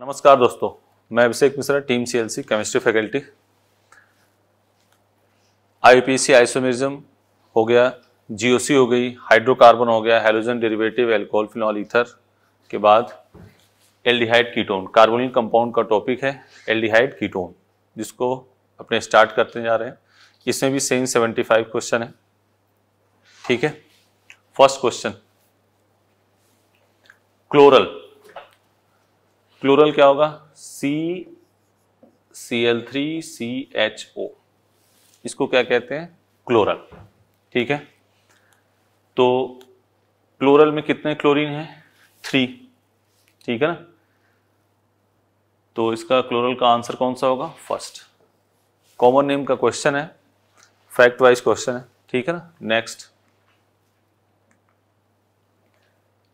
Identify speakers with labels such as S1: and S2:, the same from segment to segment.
S1: नमस्कार दोस्तों, मैं Abhishek Mishra, team CLC chemistry faculty IPC isomerism हो गया जीओसी हो गई हाइड्रोकार्बन हो गया halogen derivative alcohol phenol ether के बाद एल्डिहाइड कीटोन कार्बोनिल कंपाउंड का टॉपिक है एल्डिहाइड कीटोन जिसको अपने स्टार्ट करते जा रहे हैं। इसमें भी सेम 75 क्वेश्चन है। ठीक है? फ़र्स्ट क्वेश्चन क्लोरल क्लोरल क्या होगा? C C L three C H O इसको क्या कहते हैं? क्लोरल ठीक है? तो क्लोरल में कितने क्लोरीन है? थ्री ठीक है ना? तो इसका क्लोरल का आंसर कौन सा होगा? फ़र्स्ट कॉमन नेम का क्वेश्चन है। फैक्ट वाइज क्वेश्चन है। ठीक है ना? Next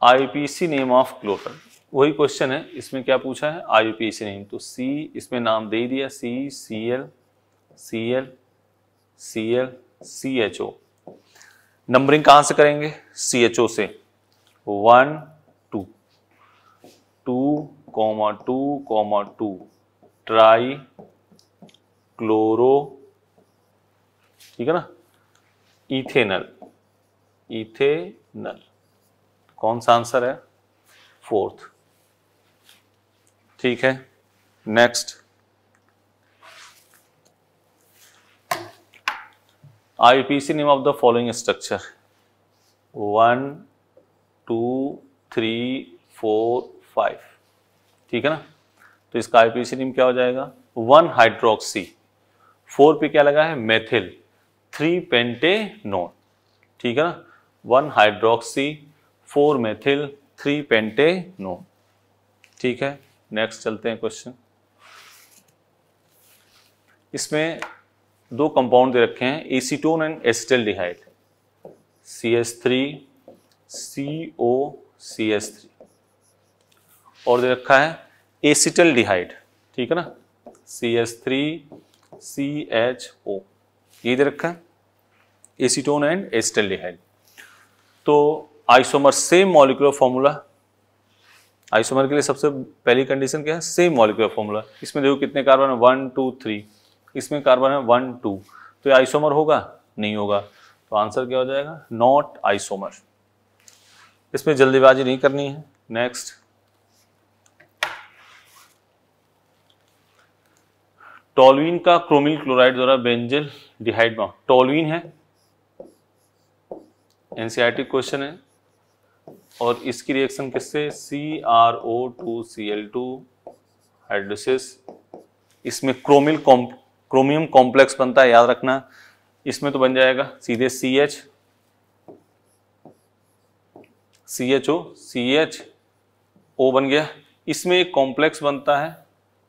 S1: IPC name of chloral वही क्वेश्चन है, इसमें क्या पूछा है? आईपीसी नेम तो सी इसमें नाम दे दिया। C C L C L C L C H O numbering कहाँ से करेंगे? सी एच ओ से। One two two comma two comma two trichloro ठीक है ना? इथेनल इथेनल कौन सा आंसर है? फोर्थ ठीक है? Next IPC name of the following structure one two three four five ठीक है ना? तो इसका आईपीसी नेम क्या हो जाएगा? वन हाइड्रोक्सी फोर पे क्या लगा है? मेथिल थ्री पेंटेनोन ठीक है ना? One hydroxy four methyl three pentanone ठीक है? नेक्स्ट चलते हैं क्वेश्चन इसमें दो कंपाउंड दे रखे हैं acetone and acetaldehyde C S three C O C S three और दे रखा है एसिटल डिहाइड ठीक है ना? C S three C H O ये दे रखा है एसीटोन एंड एसिटल डिहाइड तो isomer same molecular formula isomer के लिए सबसे पहली कंडीशन क्या है? सेम मॉलिकुलर फॉर्मूला इसमें देखो कितने कार्बन है? वन टू थ्री इसमें कार्बन है वन टू तो ये आइसोमर होगा? नहीं होगा। तो आंसर क्या हो जाएगा? नॉट आइसोमर इसमें जल्दीबाजी नहीं करनी है। नेक्स्ट टोलवीन का क्रोमिल क्लोराइड द्वारा बेंजल डिहाइड टोलवीन है। एनसीआरटी क्वेश्चन है। और इसकी रिएक्शन किससे? C R O two C L two hydrolysis इसमें क्रोमिल क्रोमियम कॉम्प्लेक्स बनता है, याद रखना। इसमें तो बन जाएगा सीधे C H C H O C H O बन गया। इसमें एक कॉम्प्लेक्स बनता है,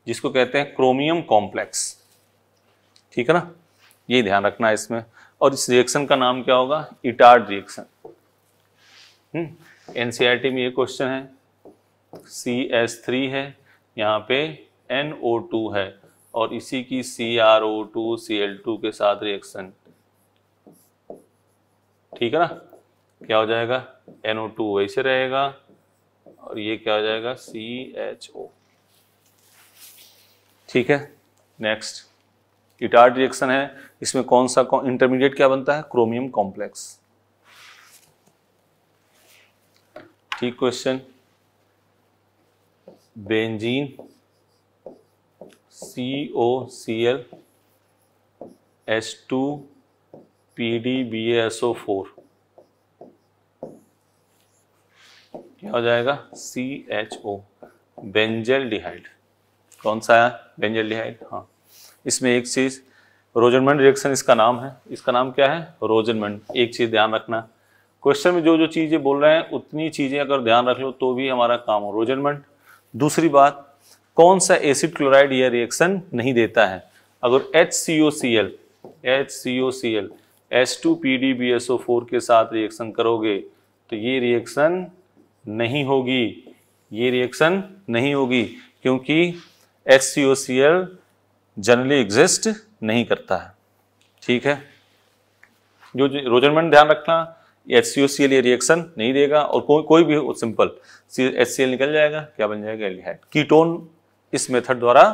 S1: जिसको कहते हैं क्रोमियम कॉम्प्लेक्स ठीक है ना? ये ध्यान रखना है इसमें। और इस रिएक्शन का नाम क्या होगा? इटार्ड रिएक्शन एनसीईआरटी में ये क्वेश्चन है. सी एस थ्री है. यहाँ पे एन ओ टू है. और इसी की C R O two C L two के साथ रिएक्शन ठीक है ना? क्या हो जाएगा? एन ओ टू वैसे रहेगा. और ये क्या हो जाएगा? सी एच ओ ठीक है? नेक्स्ट इटार्ड रिएक्शन है. इसमें कौन सा इंटरमीडिएट क्या बनता है? क्रोमियम कॉम्प्लेक्स ठीक question benzene C O C L S two P D B S O four क्या हो जाएगा? सी एच ओ बेंजल डिहाइड कौन सा है? बेंजल डिहाइड हाँ। इसमें एक चीज़, रोजनमंड रिएक्शन इसका नाम है। इसका नाम क्या है? रोजनमंड। एक चीज़ ध्यान रखना। क्वेश्चन में जो जो चीज़ें बोल रहे हैं, उतनी चीज़ें अगर ध्यान रख लो तो भी हमारा काम हो। रोजनमेंट दूसरी बात, कौन सा एसिड क्लोराइड यह रिएक्शन नहीं देता है? अगर H C O C L H C O C L S two P D B S O four के साथ रिएक्शन करोगे तो ये रिएक्शन नहीं होगी। ये रिएक्शन नहीं होगी, क्योंकि H C O C L generally exist नहीं करता है। ठीक है? जो रोजनमेंट ध्यान रखना H C O C L ये रिएक्शन नहीं देगा और कोई कोई भी सिंपल एच सी एल निकल जाएगा, क्या बन जाएगा एल्डिहाइड कीटोन इस मेथड द्वारा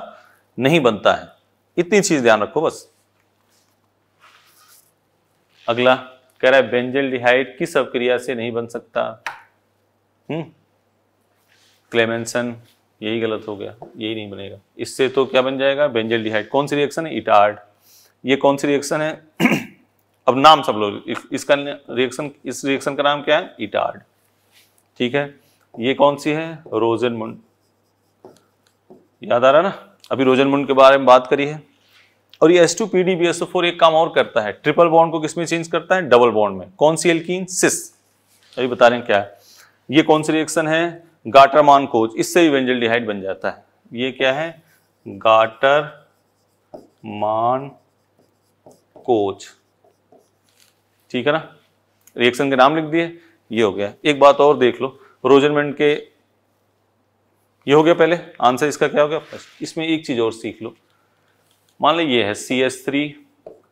S1: नहीं बनता है। इतनी चीज़ ध्यान रखो बस। अगला, कह रहा है बेंजल डिहाइड किस अवक्रिया से नहीं बन सकता? हम्म क्लेमेंसन यही गलत हो गया, यही नहीं बनेगा। इससे तो क्या बन जाएगा? बेंजल डिहाइड कौन सी रिएक्शन है? इटार्ड ये कौन सी रिएक्शन है? अब नाम सब लोग इसका रिएक्शन इस रिएक्शन का नाम क्या है? इटार्ड ठीक है? ये कौन सी है? रोजन मुंड याद आ रहा ना? अभी रोजन मुंड के बारे में बात करी है। और ये S two P D B S O four एक काम और करता है। ट्रिपल बॉन्ड को किसमें चेंज करता है? डबल बॉन्ड में। कौन सी एल्कीन सिस अभी बता रहे हैं क्या है। ये कौन सी रिएक्शन है? गाटर मान कोच इससे भी वेंजल डिहाइड बन जाता है। ये क्या है? गाटर मान कोच ठीक है ना? रिएक्शन के नाम लिख दिए, ये हो गया। एक बात और देख लो रोजनमेंट के, ये हो गया पहले? आंसर इसका क्या हो गया? इसमें एक चीज़ और सीख लो। मान लो ये है C S three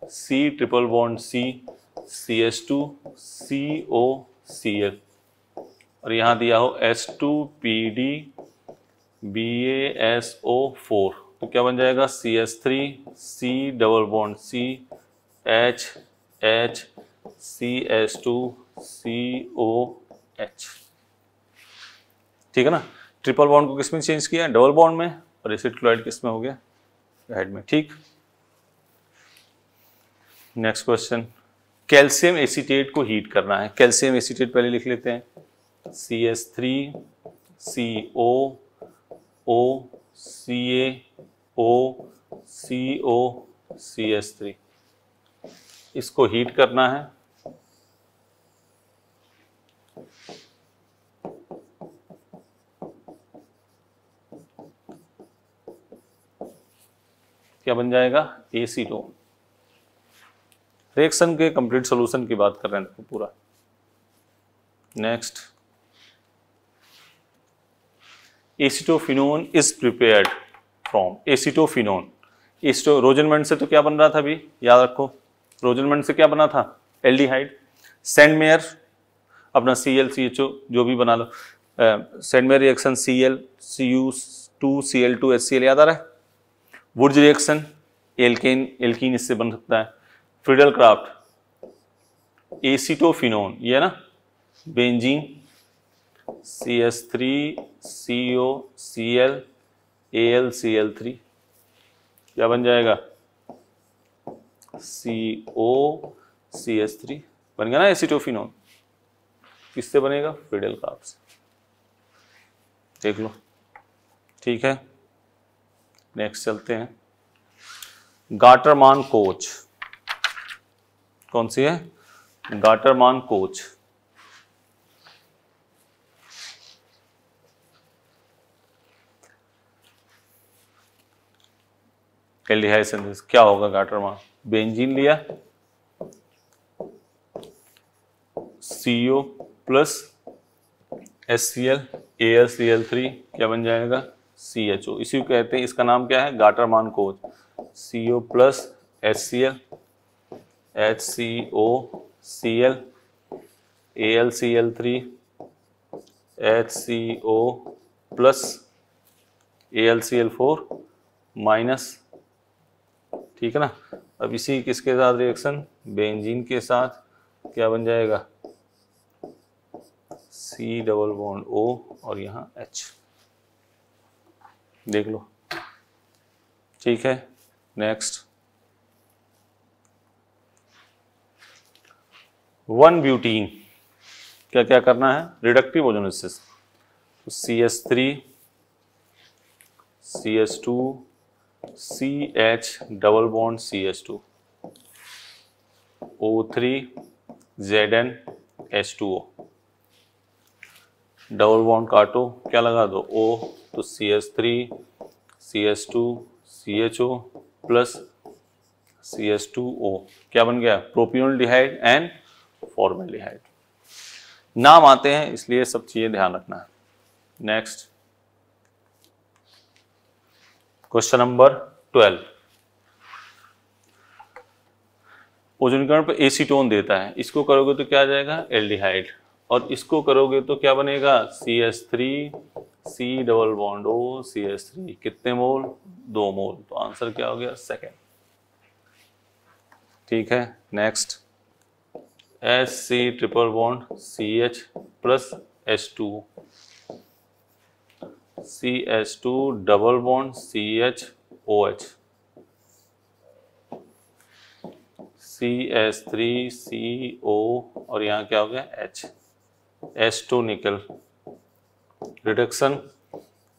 S1: C triple bond C C S two C O C L और यहाँ दिया हो S two P D B S O four तो क्या बन जाएगा? C S three C double bond C H H C S two C O H ठीक है ना? ट्रिपल बॉन्ड को किसमें चेंज किया? डबल बॉन्ड में। और एसिड क्लोराइड किसमें हो गया? हेड में। ठीक? नेक्स्ट क्वेश्चन कैल्शियम एसिटेट को हीट करना है। कैल्शियम एसिटेट पहले लिख लेते हैं। C S three C O O C A O C O C S three इसको हीट करना है। क्या बन जाएगा? एसीटोन रिएक्शन के कंप्लीट सॉल्यूशन की बात कर रहे हैं पूरा। Next acetophenone is prepared from acetophenone aceto Rosenmund से तो क्या बन रहा था अभी? याद रखो। रोजनमेंट से क्या बना था? एल्डिहाइड सेंडमेयर अपना सी एल सी एच ओ जो भी बना लो। Sandmeyer reaction C L C U two C L two S C L याद आ रहा है? वुड्स रिएक्शन, एल्केन, एल्कीन इससे बन सकता है। फ्रीडल क्राफ्ट, एसिटोफिनोन, ये है ना? Benzene C S three C O C L A L C L three क्या बन जाएगा? C O C S three बन गया ना एसिटोफिनोन? किससे बनेगा? फ्रीडल क्राफ्ट से। देख लो। ठीक है? नेक्स्ट चलते हैं। गाटरमान कोच कौन सी है? गाटरमान कोच क्या होगा गाटरमान बेंजीन लिया। CO plus S C L A L C L three क्या बन जाएगा? सी एच ओ इसी को कहते हैं, इसका नाम क्या है? Gattermann Koch. C O plus H C L H C O C L A L C L three H C O plus A L C L four minus ठीक है ना? अब इसी किसके साथ रिएक्शन बेंजीन के साथ क्या बन जाएगा? सी डबल बॉन्ड ओ और यहाँ एच देख लो। ठीक है नेक्स्ट वन ब्यूटीन क्या क्या करना है? Reductive ozonolysis C S three C S two C H double bond C S two O three Z N H two O double bond काटो, क्या लगा दो? ओ तो C S three C S two C H O plus C S two O क्या बन गया? प्रोपियोन डिहाइड and formaldehyde नाम आते हैं, इसलिए सब चीज़ें ध्यान रखना है। नेक्स्ट क्वेश्चन नंबर ट्वेल्व ओजोनिकरण पर एसीटोन देता है। इसको करोगे तो क्या आ जाएगा? एल्डिहाइड और इसको करोगे तो क्या बनेगा? C S three C double bond O C S three कितने मोल? दो मोल। तो आंसर क्या हो गया? सेकेंड ठीक है next S C triple bond C H plus S two C S two double bond C H O H C S three C O और यहाँ क्या हो गया? H S two nickel reduction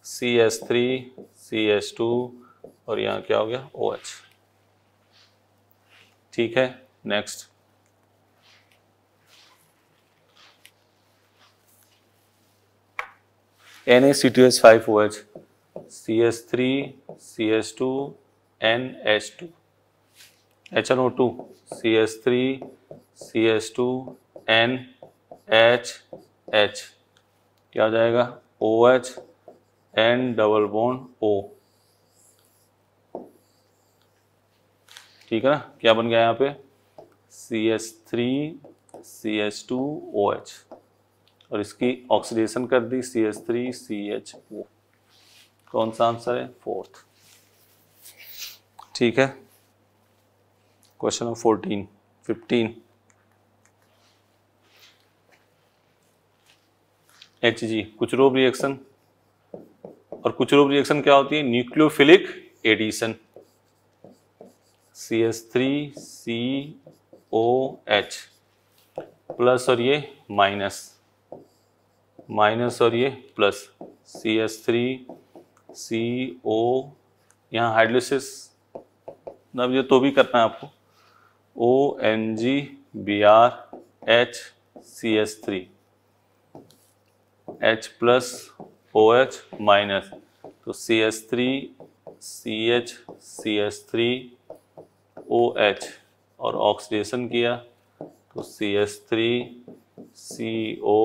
S1: C S three C S two और यहाँ क्या हो गया? ओ एच ठीक है next N A C two H five O H C S three C S two N H two H N O two C S three C S two N H H क्या हो जाएगा? O H N double bond O ठीक है ना? क्या बन गया यहाँ पे? C S three C S two O H और इसकी ऑक्सीडेशन कर दी C S three C H O कौन सा आंसर है? फोर्थ ठीक है? Question number fourteen fifteen H G Kucherov reaction और कुचरोब रिएक्शन क्या होती है? Nucleophilic addition C S three C O H plus और ये माइनस माइनस और ये plus C S three C O यहाँ हाइड्रोसिस मतलब ये तो भी करना है आपको। O N G B R H C S three H plus O H minus तो C S three C H C S three O H और ऑक्सीडेशन किया तो C S three C O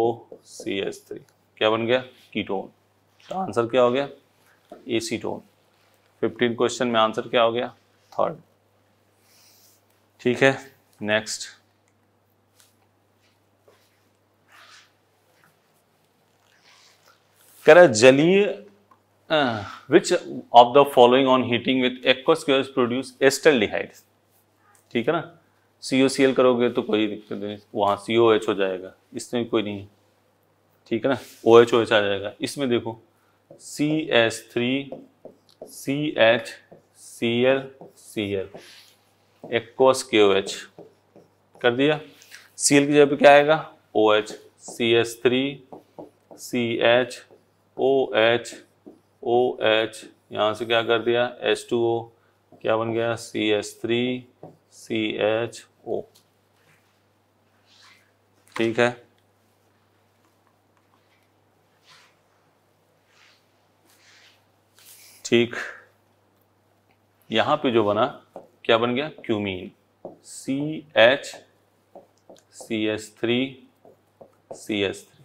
S1: C S three क्या बन गया? Ketone तो answer क्या हो गया? एसीटोन फिफ्टीन क्वेश्चन में आंसर क्या हो गया? थर्ड ठीक है नेक्स्ट कह रहा जलीय which of the following on heating with aqueous produce acetaldehyde ठीक है ना? सी ओ सी एल करोगे तो कोई दिक्कत नहीं। वहाँ सी ओ एच हो जाएगा। इसमें कोई नहीं ठीक है ना? ओ एच ओ एच आ जाएगा। इसमें देखो C S three C H C L C L aqueous K O H कर दिया? सी एल की जगह पे क्या आएगा? O H C S three C H O H O H, यहाँ से क्या कर दिया? एस टू ओ, क्या बन गया? C S three, C H O. ठीक है? ठीक। यहाँ पे जो बना, क्या बन गया? Cumene. C H, C S three, C S three.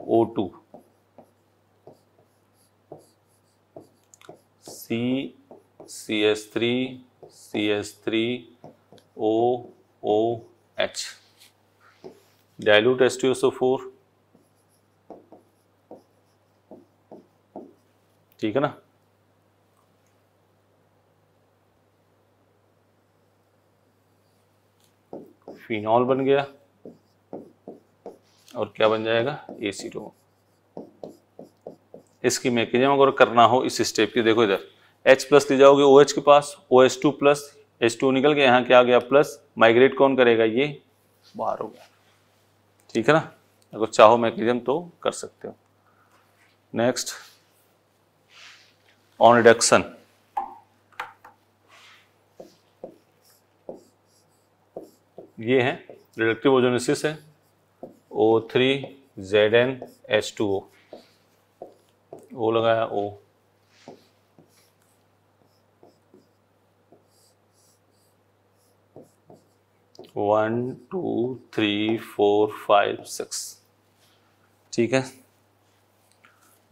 S1: O two. C C S three C S three O O H dilute four ठीक है ना? फिनॉल बन गया। और क्या बन जाएगा? एसीटोन इसकी मैकेनिज्म अगर करना हो, इस स्टेप की, देखो इधर। H प्लस ले जाओगे OH के पास O OH2 two plus H two निकल गया, यहाँ क्या आ गया प्लस माइग्रेट कौन करेगा ये? बाहर हो गया। ठीक है ना? अगर चाहो मैकेनिज्म तो कर सकते हो। नेक्स्ट ऑन रिडक्शन ये है रिडक्टिव ओजोनिसिस है O three Z N H two O O लगाया ओ one, two, three, four, five, six. ठीक है?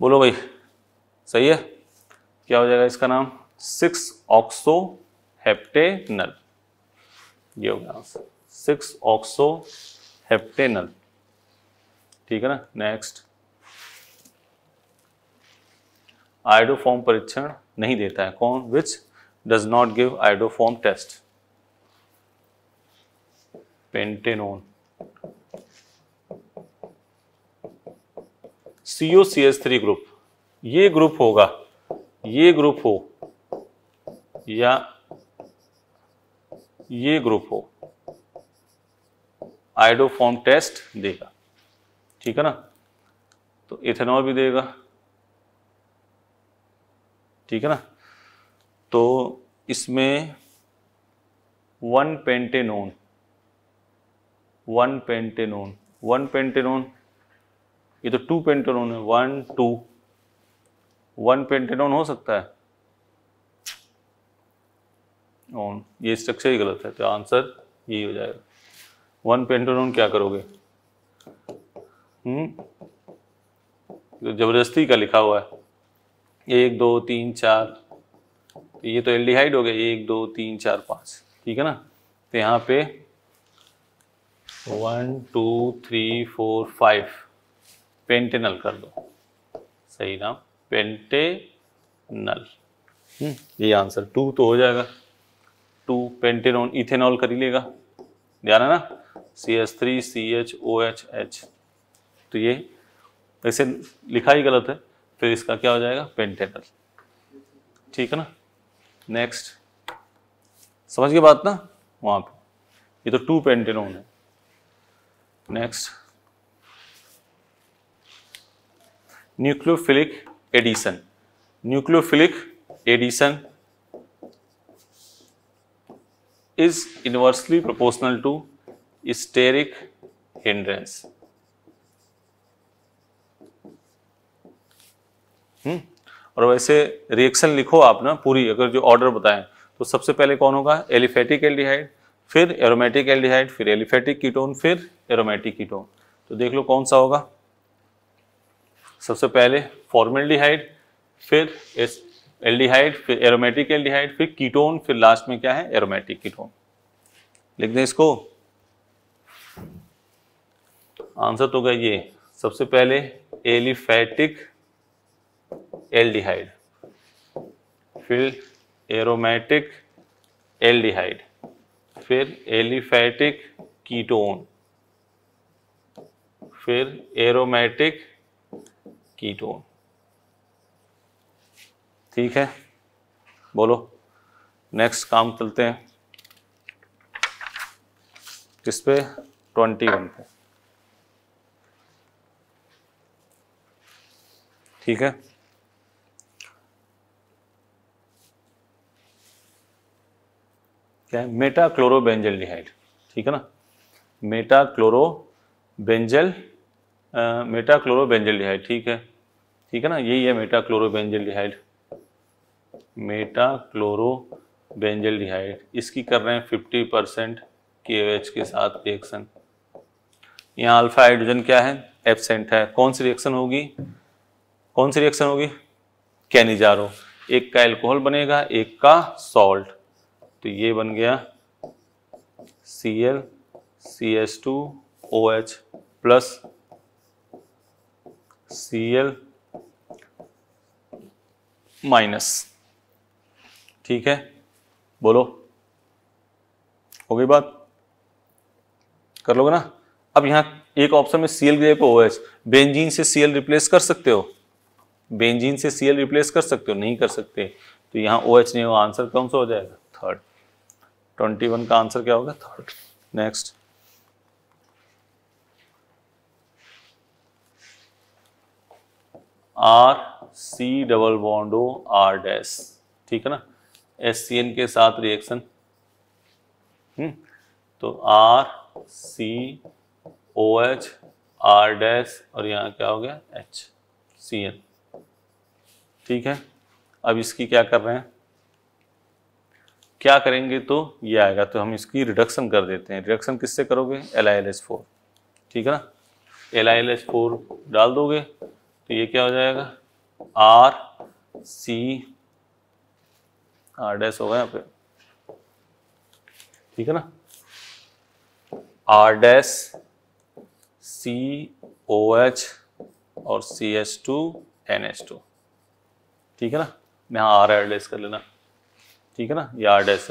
S1: बोलो भाई, सही है? क्या हो जाएगा इसका नाम? Six oxo heptanal. ये हो गया सिक्स ऑक्सो हेप्टेनल। ठीक है ना? नेक्स्ट आइडोफॉर्म परीक्षण नहीं देता है। कौन? Which does not give iodoform test pentanone CO C S three group ये ग्रुप होगा, ये ग्रुप हो, या ये ग्रुप हो। आइडोफॉर्म टेस्ट देगा, ठीक है ना? तो इथेनॉल भी देगा, ठीक है ना? तो इसमें one pentanone one pentanone one pentanone ये तो टू पेंटेनोन है. वन टू वन पेंटेनोन हो सकता है? ऑन ये स्ट्रक्चर ही गलत है तो आंसर यही हो जाएगा. वन पेंटेनोन क्या करोगे? हम्म? तो ज़बरदस्ती का लिखा हुआ है. एक, दो, तीन, चार. तो ये तो एल्डिहाइड हो गया. एक, दो, तीन, चार, पाँच. ठीक है ना? तो यहाँ पे one two three four five pentanal कर दो। सही नाम पेंटेनल हम्म, ये आंसर टू तो हो जाएगा। टू पेंटेनॉन इथेनॉल कर ही लेगा। ध्यान है ना? C H three C H O H H तो ये वैसे लिखा ही गलत है फिर इसका क्या हो जाएगा? पेंटेनल ठीक है ना? नेक्स्ट समझ गए बात ना? वहाँ पे। ये तो टू पेंटेनॉन है। Next nucleophilic addition nucleophilic addition inversely proportional to steric hindrance. Hmm और वैसे रिएक्शन लिखो आप ना पूरी, अगर जो ऑर्डर बताएँ तो सबसे पहले कौन होगा? एलिफेटिक एल्डिहाइड फिर एरोमेटिक एल्डिहाइड फिर एलिफेटिक कीटोन फिर एरोमेटिक कीटोन तो देख लो कौन सा होगा। सबसे पहले फॉर्मेल्डिहाइड फिर एस एल्डिहाइड फिर एरोमेटिक एल्डिहाइड फिर कीटोन फिर लास्ट में क्या है? एरोमेटिक कीटोन लिख दें इसको। आंसर तो गया ये। सबसे पहले एलिफेटिक एल्डिहाइड फिर एरोमेटिक एल्डिहाइड फिर एलिफैटिक कीटोन, फिर एरोमेटिक कीटोन। ठीक है? बोलो। नेक्स्ट काम चलते हैं। किस पे? ट्वेंटी वन पे। ठीक है? क्या है मेटा क्लोरोबेंजल डिहाइड ठीक है ना? Meta chloro benzal meta chlorobenzaldehyde ठीक है? ठीक है ना? यही है meta chlorobenzaldehyde meta chloro benzaldehyde इसकी कर रहे हैं फिफ्टी परसेंट के के साथ रिएक्शन यहाँ अल्फ़ा हाइड्रोजन क्या है? एबसेंट है। कौन सी रिएक्शन होगी? कौन सी रिएक्शन होगी? कैनिजारो। एक का एल्कोहल बनेगा, एक का सॉल्ट तो ये बन गया C L C H two O H plus C L minus ठीक है? बोलो। हो गई बात? कर लोगे ना? अब यहाँ एक ऑप्शन में C L group O H benzene से सी एल रिप्लेस कर सकते हो। बेंजीन से सी एल रिप्लेस कर सकते हो। नहीं कर सकते। तो यहाँ ओ एच नहीं होगा। आंसर कौन सा हो जाएगा? थर्ड ट्वेंटी वन का आंसर क्या होगा? Third next R C double bond O R dash ठीक है ना? एस सी एन के साथ रिएक्शन हम्म. तो R C O H R dash और यहाँ क्या हो गया? एच सी एन ठीक है? अब इसकी क्या कर रहे हैं? क्या करेंगे तो ये आएगा तो हम इसकी रिडक्शन कर देते हैं। रिडक्शन किससे करोगे? L I L S four ठीक है ना? L I L S four डाल दोगे तो ये क्या हो जाएगा? आर सी आर डैश होगा यहाँ पे। ठीक है ना? R dash C O H और C H two N H two ठीक है ना? यहाँ आर एडलेस कर लेना। ठीक है ना? ये डैश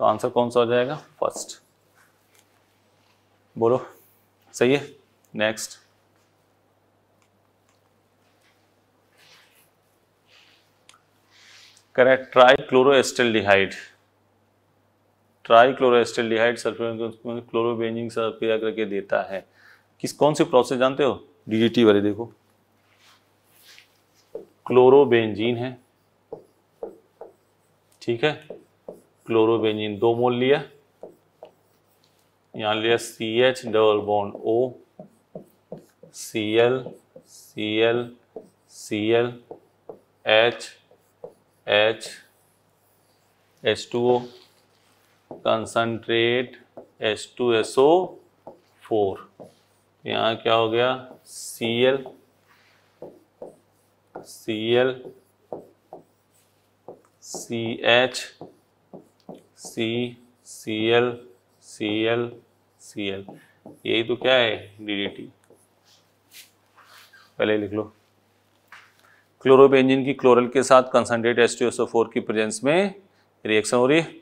S1: तो आंसर कौन सा हो जाएगा? फ़र्स्ट बोलो। सही है? Next correct trichloroacetaldehyde trichloroacetaldehyde sulphur chlorobenzene sulphur करके देता है। किस, कौन सी प्रोसेस जानते हो? डीडीटी वाले देखो। क्लोरोबेंजीन है। ठीक है? क्लोरोबेंजीन दो मोल लिया। यहाँ लिया C H double bond O C L C L C L H H H two O concentrate H two S O four यहाँ क्या हो गया? C L C L C H C C L C L C L यही तो क्या है? DDT पहले लिख लो। क्लोरोबेंजिन की क्लोरल के साथ कंसनट्रेट एस की प्रेजेंस में रिएक्शन हो रही है।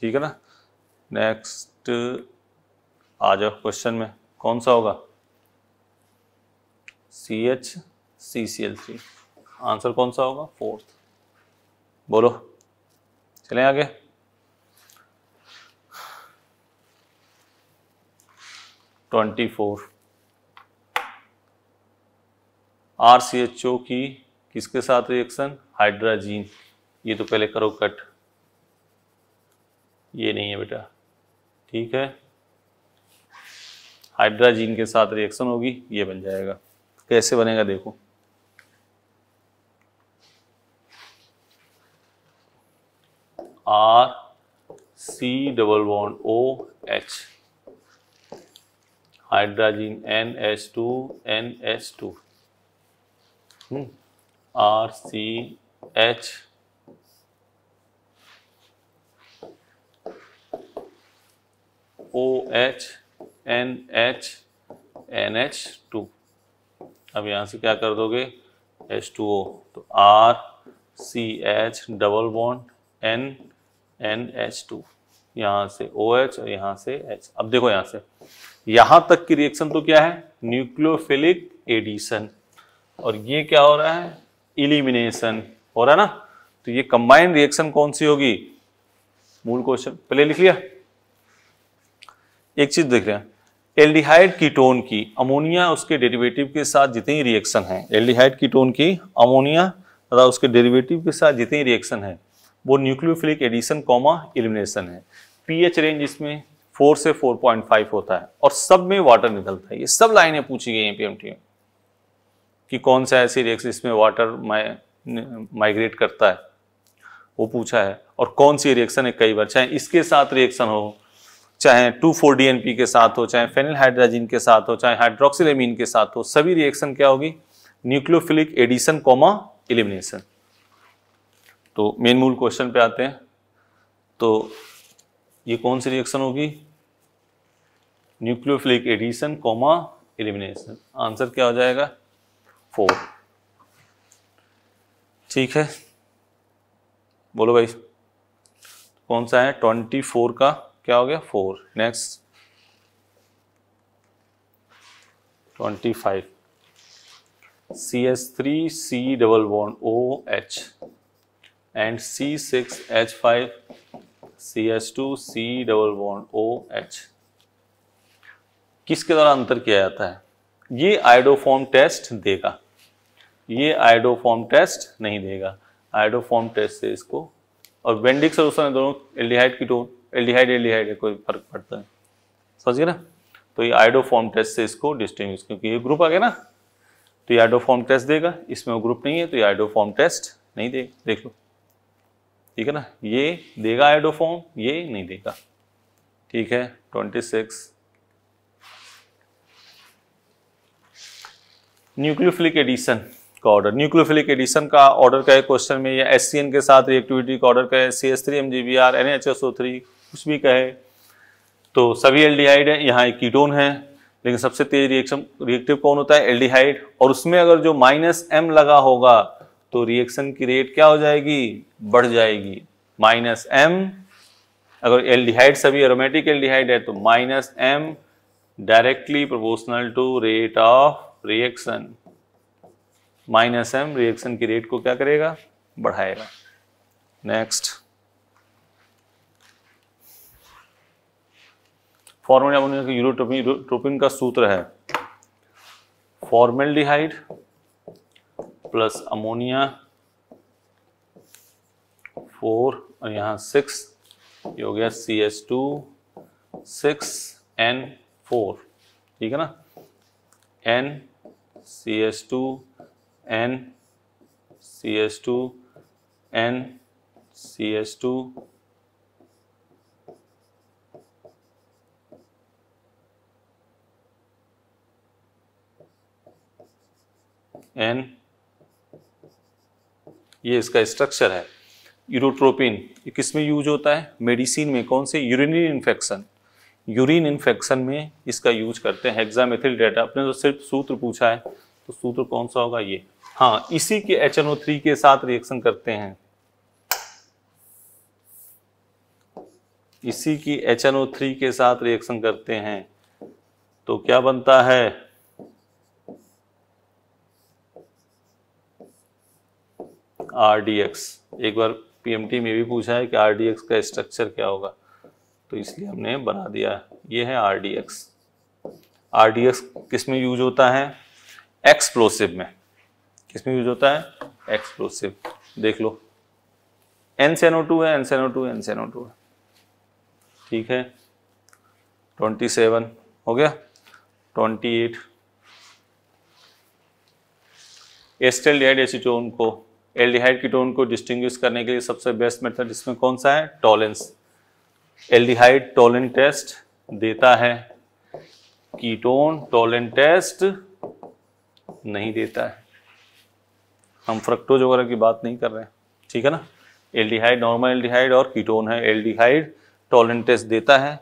S1: ठीक है ना? नेक्स्ट आ जाओ क्वेश्चन में। कौन सा होगा? C H C C L three answer कौन सा होगा? फोर्थ बोलो। चलें आगे। Twenty four. R C H O की किसके साथ रिएक्शन हाइड्राजीन ये तो पहले करो कट ये नहीं है बेटा। ठीक है। हाइड्राजीन के साथ रिएक्शन होगी, ये बन जाएगा। कैसे बनेगा देखो। R C double bond O H hydrogen N H two N H two R C H O H N H N H two अब यहाँ से क्या कर दोगे? एच टू ओ तो R C H double bond N N H two, यहाँ से ओ OH और यहाँ से एच। अब देखो यहाँ से, यहाँ तक की रिएक्शन तो क्या है? न्यूक्लियोफिलिक एडिशन और ये क्या हो रहा है? इलिमिनेशन हो रहा है ना? तो ये कंबाइंड रिएक्शन कौन सी होगी? मूल क्वेश्चन पहले लिख लिया। एक चीज़ देख रहे हैं। एल्डिहाइड कीटोन की अमोनिया उसके डेरिवेटिव के साथ जितनी रिएक्शन है। एल्डिहाइड कीटोन की अमोनिया तथा उसके डेरिवेटिव के साथ जितनी रिएक्शन है। वो न्यूक्लियोफिलिक एडिशन कॉमा इलिमिनेशन है। पीएच रेंज इसमें फोर से फोर पॉइंट फाइव होता है और सब में वाटर निकलता है। ये सब लाइनें पूछी गई हैं पीएमटी में कि कौन सा ऐसी रिएक्शन इसमें वाटर माइग्रेट करता है। वो पूछा है और कौन सी रिएक्शन है कई बार, चाहे इसके साथ रिएक्शन हो, चाहे टू फोर डी के साथ हो, चाहे फेनिल हाइड्राजिन के साथ हो, चाहे हाइड्रोक्सिलेमीन के साथ हो, सभी रिएक्शन क्या होगी? न्यूक्लियोफिलिक एडिशन कॉमा इलिमिनेशन तो मेन मूल क्वेश्चन पे आते हैं। तो ये कौन सी रिएक्शन होगी? Nucleophilic addition comma elimination answer क्या हो जाएगा? फोर ठीक है। बोलो भाई। कौन सा है? ट्वेंटी फोर का क्या हो गया? Four next twenty five C S three C double one O H and C6H5 CH2 C double bond OH किसके द्वारा अंतर किया जाता है? ये आइडोफॉर्म टेस्ट देगा। ये आइडोफॉर्म टेस्ट नहीं देगा। आइडोफॉर्म टेस्ट से इसको और बेंडिक सोल्यूशन है दोनों एल्डिहाइड की टोन एल्डिहाइड एल्डिहाइड है, कोई फ़र्क पड़ता है। समझ गए ना? तो ये आइडोफॉर्म टेस्ट से इसको डिस्टिंग क्योंकि ये ग्रुप आ गया ना। तो ये आइडोफॉर्म टेस्ट देगा। इसमें वो ग्रुप नहीं है तो ये आइडोफॉर्म टेस्ट नहीं देगा। देख लो। ठीक है ना? ये देगा आइडोफॉर्म ये नहीं देगा। ठीक है? ट्वेंटी सिक्स न्यूक्लियोफिलिक एडिशन का ऑर्डर न्यूक्लियोफिलिक एडिशन का ऑर्डर का है क्वेश्चन में या एस के साथ रिएक्टिविटी का ऑर्डर का है C S three M G B R N H S O three कुछ भी कहे तो सभी एल्डिहाइड है, यहाँ एक कीटोन है, लेकिन सबसे तेज रिएक्शन रिएक्टिव कौन होता है? एल्डिहाइड और उसमें अगर जो माइनस एम लगा होगा तो रिएक्शन की रेट क्या हो जाएगी? बढ़ जाएगी। माइनस एम अगर एल्डिहाइड सभी एरोमेटिक एल्डिहाइड है तो minus M directly proportional to rate of reaction minus M reaction की रेट को क्या करेगा? बढ़ाएगा। नेक्स्ट फॉर्मूला यूरोट्रोपिन का सूत्र है। फॉर्मेल्डिहाइड प्लस अमोनिया फोर और यहाँ सिक्स ये हो गया C S two six N four ठीक है ना? N C S two N C S two N C S two N ये इसका स्ट्रक्चर है। यूरोट्रोपिन ये किसमें यूज़ होता है? मेडिसिन में। कौन से? यूरिनरी इन्फेक्शन यूरिन इन्फेक्शन में इसका यूज़ करते हैं। हेक्सामेथिल डेटा आपने तो सिर्फ़ सूत्र पूछा है तो सूत्र कौन सा होगा? ये। हाँ इसी के एच के साथ रिएक्शन करते हैं। इसी की एच के साथ रिएक्शन करते हैं। तो क्या बनता है? एक्स एक बार पीएमटी में भी पूछा है कि एक्स का स्ट्रक्चर क्या होगा तो इसलिए हमने बना दिया ये है R D X R D X किसमें यूज़ होता है? एक्सप्लोसिव में। किसमें यूज़ होता है? एक्सप्लोसिव देख लो। एन सी एन टू है N C N two N C N two है। ठीक है। ट्वेंटी सेवन हो गया। ट्वेंटी एट एस्टेल डेड एसीटोन को एल्डिहाइड कीटोन को डिस्टिंग्विश करने के लिए सबसे बेस्ट मेथड इसमें कौन सा है? टॉलेंस एल्डिहाइड टोलेंट टेस्ट देता है। कीटोन टोलेंट टेस्ट नहीं देता है। हम फ्रक्टोज वगैरह की बात नहीं कर रहे हैं। ठीक है ना? एल्डिहाइड नॉर्मल एल्डिहाइड और कीटोन है। एल्डिहाइड टोलेंट टेस्ट देता है।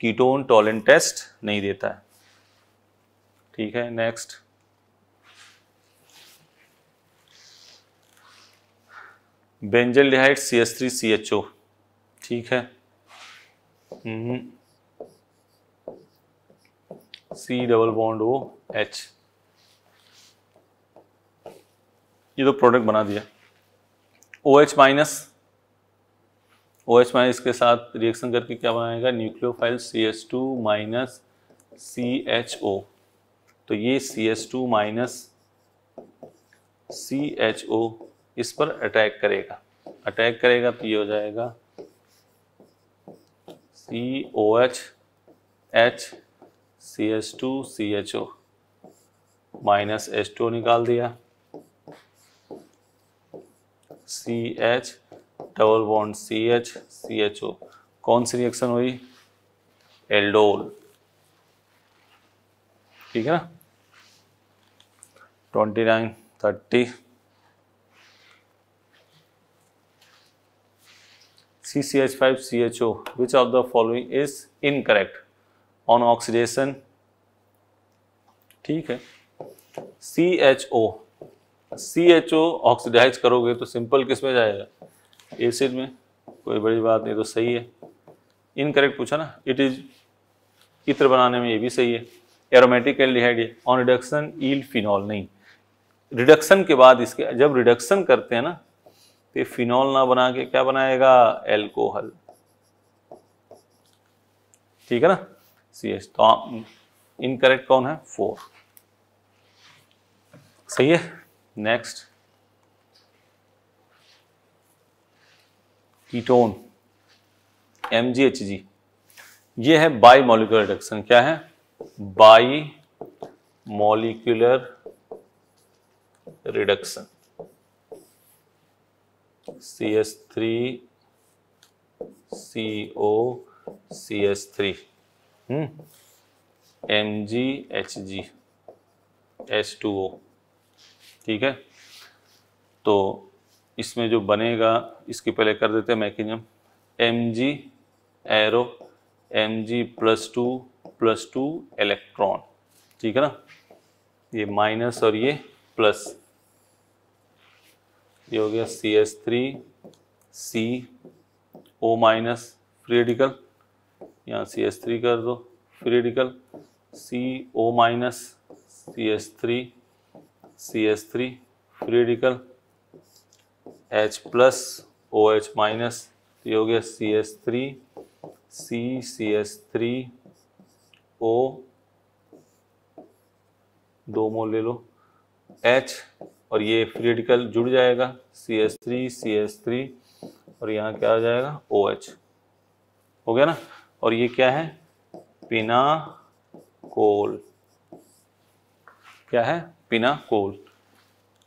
S1: कीटोन टोलेंट टेस्ट नहीं देता है। ठीक है next benzaldehyde C S three C H O ठीक है? C double bond O H ये तो प्रोडक्ट बना दिया। O H minus O H minus के साथ रिएक्शन करके क्या बनाएगा? Nucleophile C S two minus C H O तो ये C S two minus C H O इस पर अटैक करेगा। अटैक करेगा तो ये हो जाएगा C O H H C H two C H O minus H two निकाल दिया। C H double bond C H C H C कौन सी रिएक्शन हुई? एल्डोल ठीक है ना? Twenty nine thirty CCH5CHO which of the following is incorrect? On oxidation. ठीक है। CHO CHO oxidise करोगे तो सिंपल किसमें जाएगा? एसिड में, कोई बड़ी बात नहीं तो सही है। इनकरेक्ट पूछा ना? इट इज़ इत्र बनाने में ये भी सही है। एरोमेटिक एल्डिहाइड ऑन रिडक्शन ईल फिनॉल नहीं। रिडक्शन के बाद इसके, जब रिडक्शन करते हैं ना तो फिनॉल ना बना के क्या बनाएगा? एल्कोहल ठीक है ना? सी एच तो इनकरेक्ट कौन है? फोर सही है? Next ketone M G H G ये है बाई मॉलिकुलर रिडक्शन क्या है? Bimolecular reduction C S three C O C S three M G H G S two O ठीक है? तो इसमें जो बनेगा इसके पहले कर देते हैं mechanism. M G arrow. M G plus two plus two electron ठीक है ना? ये माइनस और ये प्लस ये हो गया C S three C O minus free radical यहाँ सी एस थ्री कर दो free radical C O minus C S three C S three free radical H plus O H minus ये हो गया C S three C C S three O दो mole ले लो। H और ये free radical जुड़ जाएगा C S three C S three और यहाँ क्या हो जाएगा? ओ OH हो गया ना? और ये क्या है? पिना कोल क्या है? पिना कोल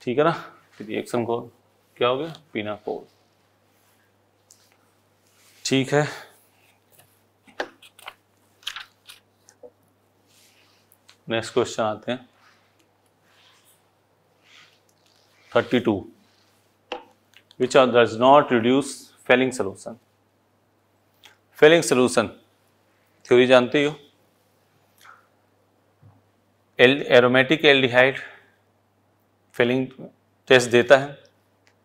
S1: ठीक है ना? रिएक्शन को क्या हो गया? पिना कोल ठीक है। नेक्स्ट क्वेश्चन आते हैं। Thirty two which are does not reduce Fehling solution Fehling solution theory जानते हो एल एरोमेटिक एल्डिहाइड फेलिंग टेस्ट देता है।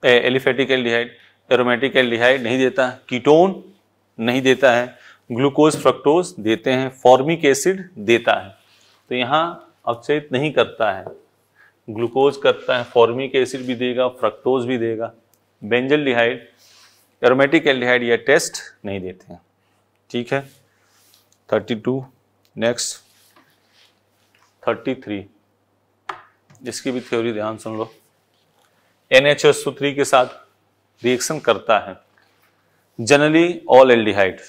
S1: एलिफेटिक एल्डिहाइड एरोमेटिक एल्डिहाइड नहीं देता कीटोन नहीं देता है। ग्लूकोज फ्रक्टोज देते हैं। फॉर्मिक एसिड देता है। तो यहाँ अवचेत नहीं करता है। ग्लूकोज करता है, फॉर्मिक एसिड भी देगा, फ्रक्टोज भी देगा। बेंजल डिहाइड, एरोमेटिक एल्डिहाइड या टेस्ट नहीं देते हैं। ठीक है? Thirty two, next. Thirty three. जिसकी भी थ्योरी ध्यान सुन लो। एन एच एस थ्री के साथ रिएक्शन करता है। जनरली ऑल एल्डिहाइड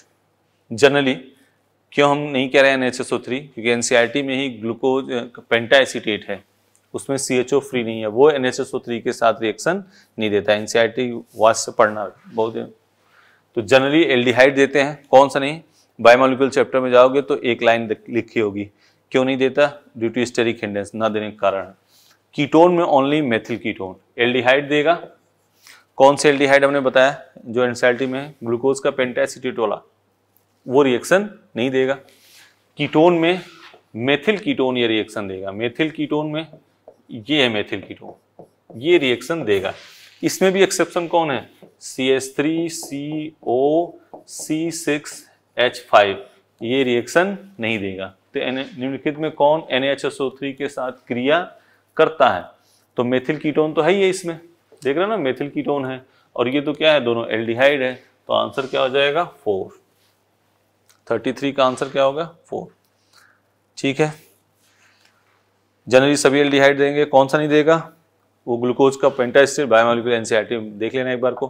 S1: जनरली क्यों हम नहीं कह रहे हैं एन थ्री क्योंकि एन में ही ग्लूकोज पेंटा एसिटेट है। उसमें सी एच ओ फ्री नहीं है। वो एन एच थ्री के साथ रिएक्शन नहीं देता एन सी आर टी वास से पढ़ना बहुत तो जनरली एल्डिहाइड देते हैं। कौन सा नहीं? बायोमोलिकुल चैप्टर में जाओगे तो एक लाइन लिखी होगी। क्यों नहीं देता? ड्यू टू स्टेरिक हिंडेंस ना देने का कारण। कीटोन में ओनली मेथिल कीटोन एल्डिहाइड देगा। कौन से एल्डिहाइड हमने बताया? जो एनसीआरटी में ग्लूकोज का पेंटासिटेट वाला। वो रिएक्शन नहीं देगा। कीटोन में मेथिल कीटोन ये रिएक्शन देगा। मेथिल कीटोन में ये है मेथिल कीटोन ये रिएक्शन देगा। इसमें भी एक्सेप्शन कौन है? C S three C O C six H five ये रिएक्शन नहीं देगा। तो निम्नलिखित में कौन N H S O three के साथ क्रिया करता है? तो मेथिल कीटोन तो है ही है इसमें। देख रहे हो ना मेथिल कीटोन है। और ये तो क्या है? दोनों एल्डिहाइड है। तो आंसर क्या हो जाएगा? फोर थर्टी थ्री का आंसर क्या होगा? फोर ठीक है? जनरली सभी एल्डिहाइड देंगे, कौन सा नहीं देगा? वो ग्लूकोज का पेंटास्टिर बायोमोलिकुलर एनसीआरटी देख लेना एक बार को।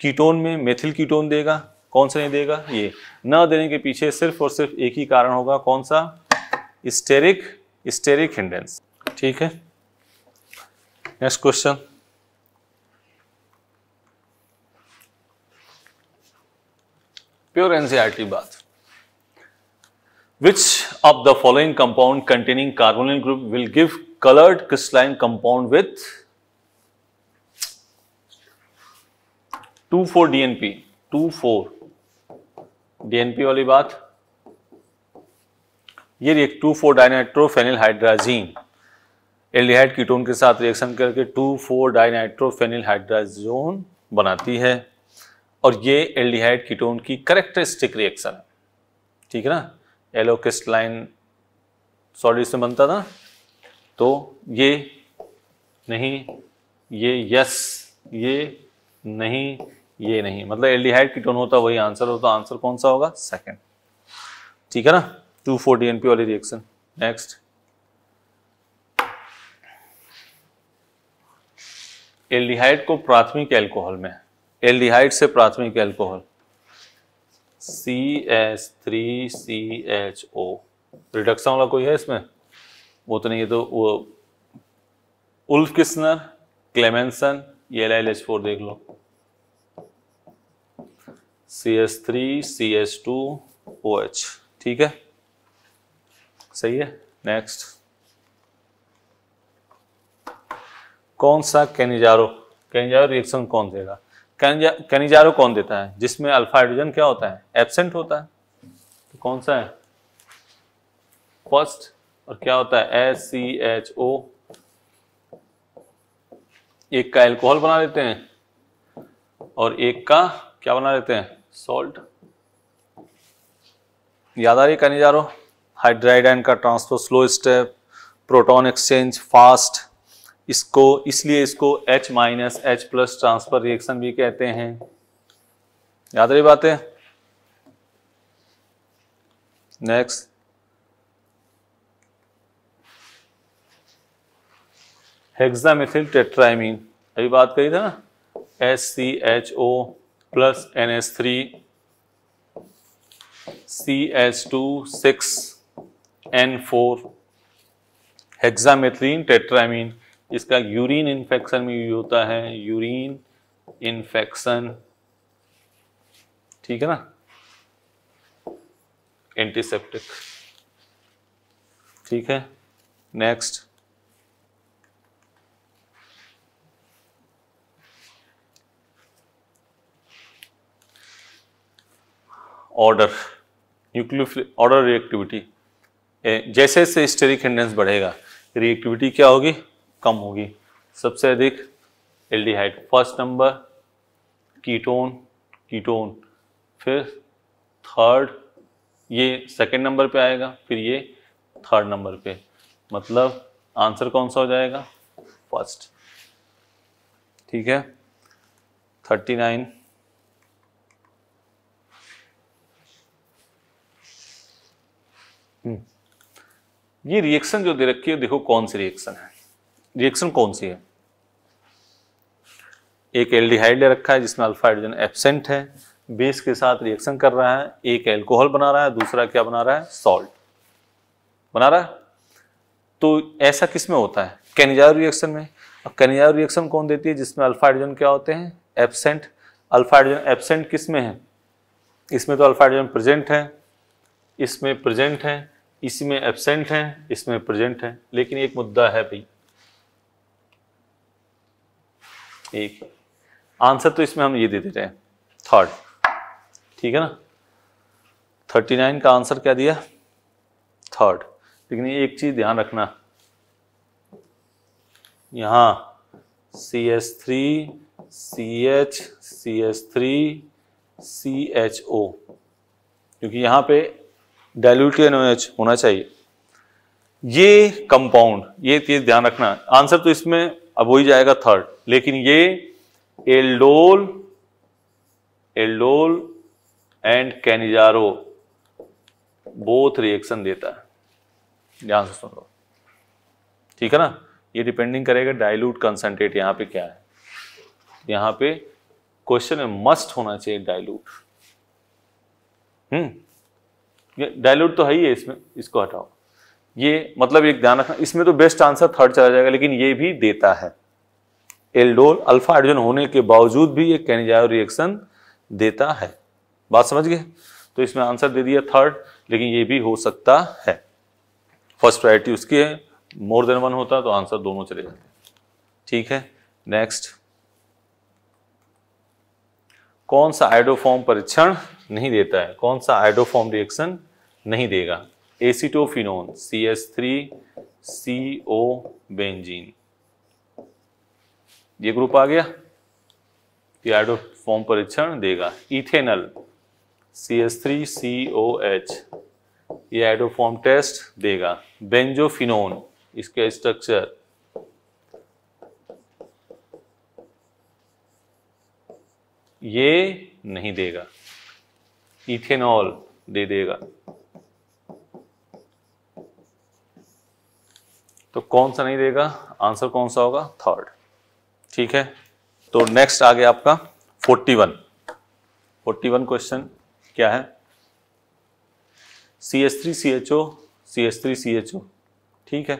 S1: कीटोन में मेथिल कीटोन देगा, कौन सा नहीं देगा? ये। न देने के पीछे सिर्फ़ और सिर्फ़ एक ही कारण होगा, कौन सा? स्टेरिक स्टेरिक हिंडेंस ठीक है? नेक्स्ट क्वेश्चन प्योर एनसीआरटी बात। Which of the following compound containing carbonyl group will give colored crystalline compound with 2,4 DNP? 2,4 DNP वाली बात? ये two four dinitrophenyl hydrazine aldehyde ketone के साथ रिएक्शन करके टू फोर डाइनाइट्रोफेनिल हाइड्राजोन बनाती है। और ये एल्डिहाइड कीटोन की करेक्टरिस्टिक रिएक्शन है। ठीक है ना? एलो क्रिस्टलाइन सॉलिड से बनता था तो ये नहीं, ये यस ये नहीं ये नहीं। मतलब एल्डिहाइड कीटोन होता, वही आंसर होता। आंसर कौन सा होगा? सेकंड ठीक है ना? टू फोर डीएनपी वाली रिएक्शन नेक्स्ट एल्डिहाइड को प्राथमिक एल्कोहल में। एल्डिहाइड से प्राथमिक alcohol C S three C H O reduction वाला कोई है इसमें? वो तो नहीं है तो वो उल्फ किस्नर क्लेमेंसन ये एल एच फोर देख लो। C S three C S two O H ठीक है? सही है? नेक्स्ट कौन सा कैनिजारो कैनिजारो रिएक्शन कौन देगा? कैनिजारो कौन देता है? जिसमें अल्फ़ा हाइड्रोजन क्या होता है? एबसेंट होता है। तो कौन सा है? फ़र्स्ट और क्या होता है? एस सी एच ओ एक का एल्कोहल बना देते हैं, और एक का क्या बना लेते हैं? सॉल्ट याद आ रही रहा हाइड्राइड आयन का transfer slow step proton exchange fast इसको, इसलिए इसको H minus H plus transfer reaction भी कहते हैं। याद रही बातें? नेक्स्ट हेक्सामिथिल टेट्राइमीन अभी बात करी था ना? S C H O plus N S three C H two six N four hexamethylene tetramine इसका यूरिन इन्फेक्शन में यूज़ होता है, यूरिन इन्फेक्शन, ठीक है ना? एंटीसेप्टिक ठीक है? Next order nucleo order reactivity जैसे जैसे स्टेरिक हिंडेंस बढ़ेगा रिएक्टिविटी क्या होगी? कम होगी। सबसे अधिक aldehyde. First number, ketone ketone. फिर थर्ड, ये सेकंड नंबर पे आएगा, फिर ये थर्ड नंबर पे। मतलब आंसर कौन सा हो जाएगा? फ़र्स्ट। ठीक है? Thirty nine. हम्म। ये रिएक्शन जो दे रखी है, देखो कौन सी रिएक्शन है। रिएक्शन कौन सी है? एक एल्डिहाइड ले रखा है जिसमें अल्फ़ा हाइड्रोजन एब्सेंट है। बेस के साथ रिएक्शन कर रहा है, एक एल्कोहल बना रहा है, दूसरा क्या बना रहा है? सॉल्ट बना रहा है? तो ऐसा किसमें होता है? कैनिजारो रिएक्शन में। अब कैनिजारो रिएक्शन कौन देती है? जिसमें अल्फ़ा हाइड्रोजन क्या होते हैं? एबसेंट अल्फ़ा हाइड्रोजन एबसेंट किसमें है? इसमें तो अल्फ़ा हाइड्रोजन प्रेजेंट है। इसमें प्रेजेंट है इसमें एबसेंट है, इसमें प्रेजेंट है। लेकिन एक मुद्दा है भाई एक। आंसर तो इसमें हम ये दे देते हैं। थर्ड ठीक है ना? थर्टी नाइन का आंसर क्या दिया? थर्ड लेकिन ये एक चीज़ ध्यान रखना। यहाँ C S three C H C S three C H O क्योंकि यहाँ पे डायल्यूटेड एनओएच होना चाहिए। ये कंपाउंड ये चीज़ ध्यान रखना। आंसर तो इसमें अब हो ही जाएगा थर्ड लेकिन ये aldol aldol and Cannizzaro both reaction देता है। ध्यान से सुन लो। ठीक है ना? ये डिपेंडिंग करेगा डाइल्यूट कंसंट्रेट यहाँ पे क्या है? यहाँ पे क्वेश्चन में मस्ट होना चाहिए डाइल्यूट हम्म। डायलूट तो है ही है इसमें, इसको हटाओ। ये मतलब एक ध्यान रखना, इसमें तो बेस्ट आंसर थर्ड चला जाएगा, लेकिन ये भी देता है। एल्डोल अल्फ़ा हाइड्रोजन होने के बावजूद भी ये कैनिजायो रिएक्शन देता है। बात समझ गए? तो इसमें आंसर दे दिया थर्ड, लेकिन ये भी हो सकता है। फ़र्स्ट प्रायोरिटी उसकी है, मोर देन वन होता तो आंसर दोनों चले जाते। ठीक है, नेक्स्ट। कौन सा आइडोफॉर्म परीक्षण नहीं देता है? कौन सा आइडोफॉर्म रिएक्शन नहीं देगा? Acetophenone C S three C O benzene. ये ग्रुप आ गया। आइडोफॉर्म परीक्षण देगा। Ethanal C S three C O H ये आइडोफॉर्म टेस्ट देगा। बेंजोफिनोन इसका स्ट्रक्चर ये नहीं देगा। इथेनॉल दे देगा। तो कौन सा नहीं देगा? आंसर कौन सा होगा? थर्ड ठीक है? तो नेक्स्ट आ गया आपका 41 41 क्वेश्चन क्या है? C S three C H O C S three C H O ठीक है?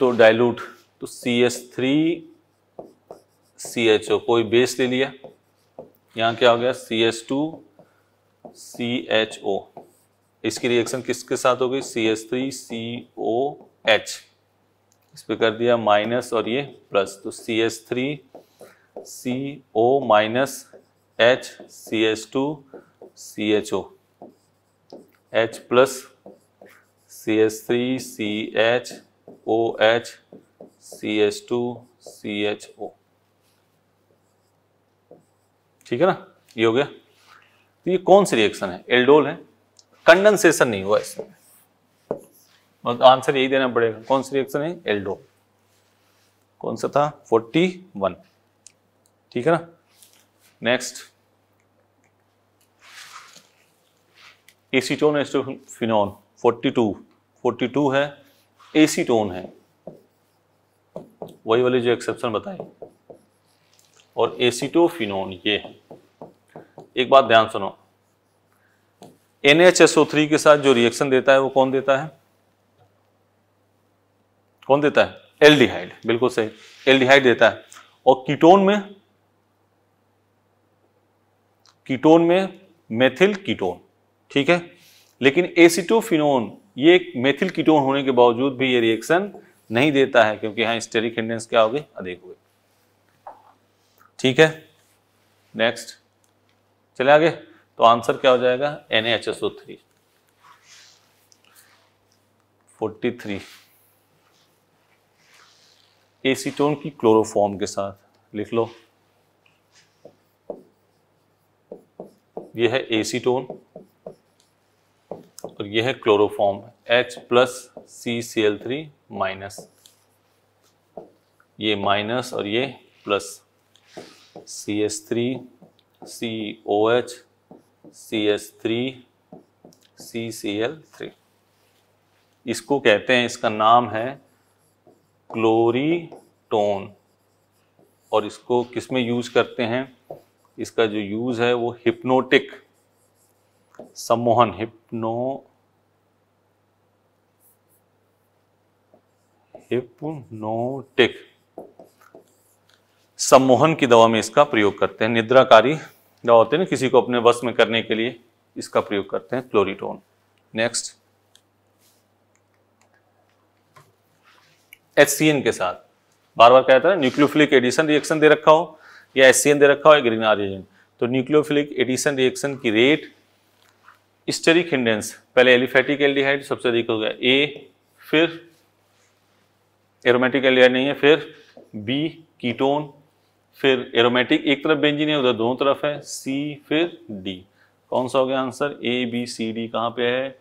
S1: तो डाइल्यूट तो C S three C H O कोई बेस ले लिया? यहाँ क्या हो गया? C S two C H O इसकी रिएक्शन किसके साथ हो गई? C S three C O H इस पर कर दिया माइनस और ये प्लस। तो C S three C O minus H C S two C H O H plus C S three C H O H C S two C H O ठीक है ना? ये हो गया। तो ये कौन सी रिएक्शन है? एल्डोल है। कंडेंसेशन नहीं हुआ इसमें। आंसर यही देना पड़ेगा। कौन सी रिएक्शन है? एल्डो कौन सा था? 41 ठीक है ना? नेक्स्ट एसीटोन एस्टोफिनोन 42 42 है। एसीटोन है। वही वाली जो एक्सेप्शन बताई। और एसीटोफिनोन ये। है एक बात ध्यान सुनो। NHSO3 के साथ जो रिएक्शन देता है, वो कौन देता है? कौन देता है? एल्डिहाइड। बिल्कुल सही। एल्डिहाइड देता है। और कीटोन में कीटोन में मेथिल कीटोन ठीक है? लेकिन एसिटोफिनोन ये मेथिल कीटोन होने के बावजूद भी ये रिएक्शन नहीं देता है, क्योंकि यहाँ स्टेरिक इंडेंस क्या हो गई अधिक हुए ठीक है? नेक्स्ट चले आगे। तो आंसर क्या हो जाएगा? N H S O three forty three acetone की क्लोरोफॉर्म के साथ, लिख लो। ये है एसीटोन और ये है chloroform, H plus C C L three minus ये माइनस और ये plus C S three C O H C S three C C L three इसको कहते हैं, इसका नाम है क्लोरीटोन और इसको किसमें यूज़ करते हैं? इसका जो यूज़ है वो हिप्नोटिक सम्मोहन हिप्नो हिप्नोटिक सम्मोहन की दवा में इसका प्रयोग करते हैं। निद्राकारी दवा होते हैं ना, किसी को अपने वश में करने के लिए इसका प्रयोग करते हैं क्लोरीटोन नेक्स्ट एच के साथ। बार बार कहता है न्यूक्लियोफिलिक एडिशन रिएक्शन दे रखा हो या एस दे रखा हो या ग्रीन आर तो न्यूक्लियोफिलिक एडिशन रिएक्शन की रेट स्टेरिक हिंडेंस पहले एलिफेटिक एल्डिहाइड सबसे अधिक हो गया। ए फिर एरोमेटिक एल्डिहाइड नहीं है, फिर बी कीटोन फिर एरोमेटिक एक तरफ़ बेंजीन है, उधर दोनों तरफ़ है। सी फिर डी कौन सा हो गया answer? A B C D कहाँ पे है?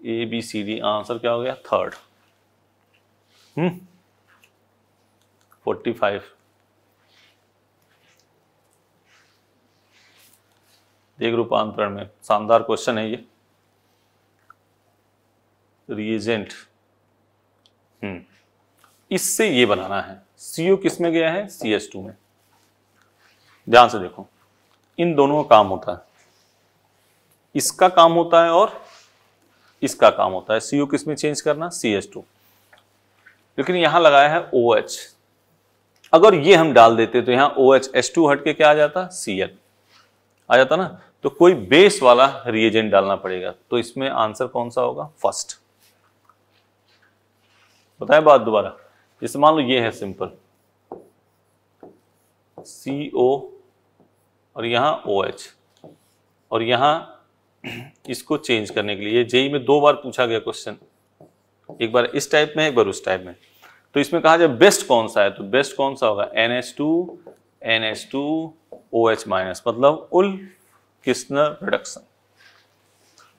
S1: A B C D answer क्या हो गया? थर्ड फोर्टी फाइव देख रूपांतरण में, शानदार क्वेश्चन है ये। रिएजेंट हम्म इससे ये बनाना है। सीओ किसमें गया है? सी एस टू में। ध्यान से देखो। इन दोनों का काम होता है। इसका काम होता है और इसका काम होता है। सीओ किसमें चेंज करना? सी एस टू लेकिन यहाँ लगाया है ओ OH अगर ये हम डाल देते तो यहाँ ओ एच एस टू हट के क्या आ जाता? सी एल आ जाता ना? तो कोई बेस वाला रिएजेंट डालना पड़ेगा। तो इसमें आंसर कौन सा होगा? फ़र्स्ट बताए बात दोबारा। जैसे मान लो ये है सिंपल सी ओ और यहाँ ओ एच और यहाँ इसको चेंज करने के लिए, जेई में दो बार पूछा गया क्वेश्चन एक बार इस टाइप में, एक बार उस टाइप में। तो इसमें कहा जाए बेस्ट कौन सा है? तो बेस्ट कौन सा होगा? N H two N H two O H minus मतलब उल किस्नर रिडक्शन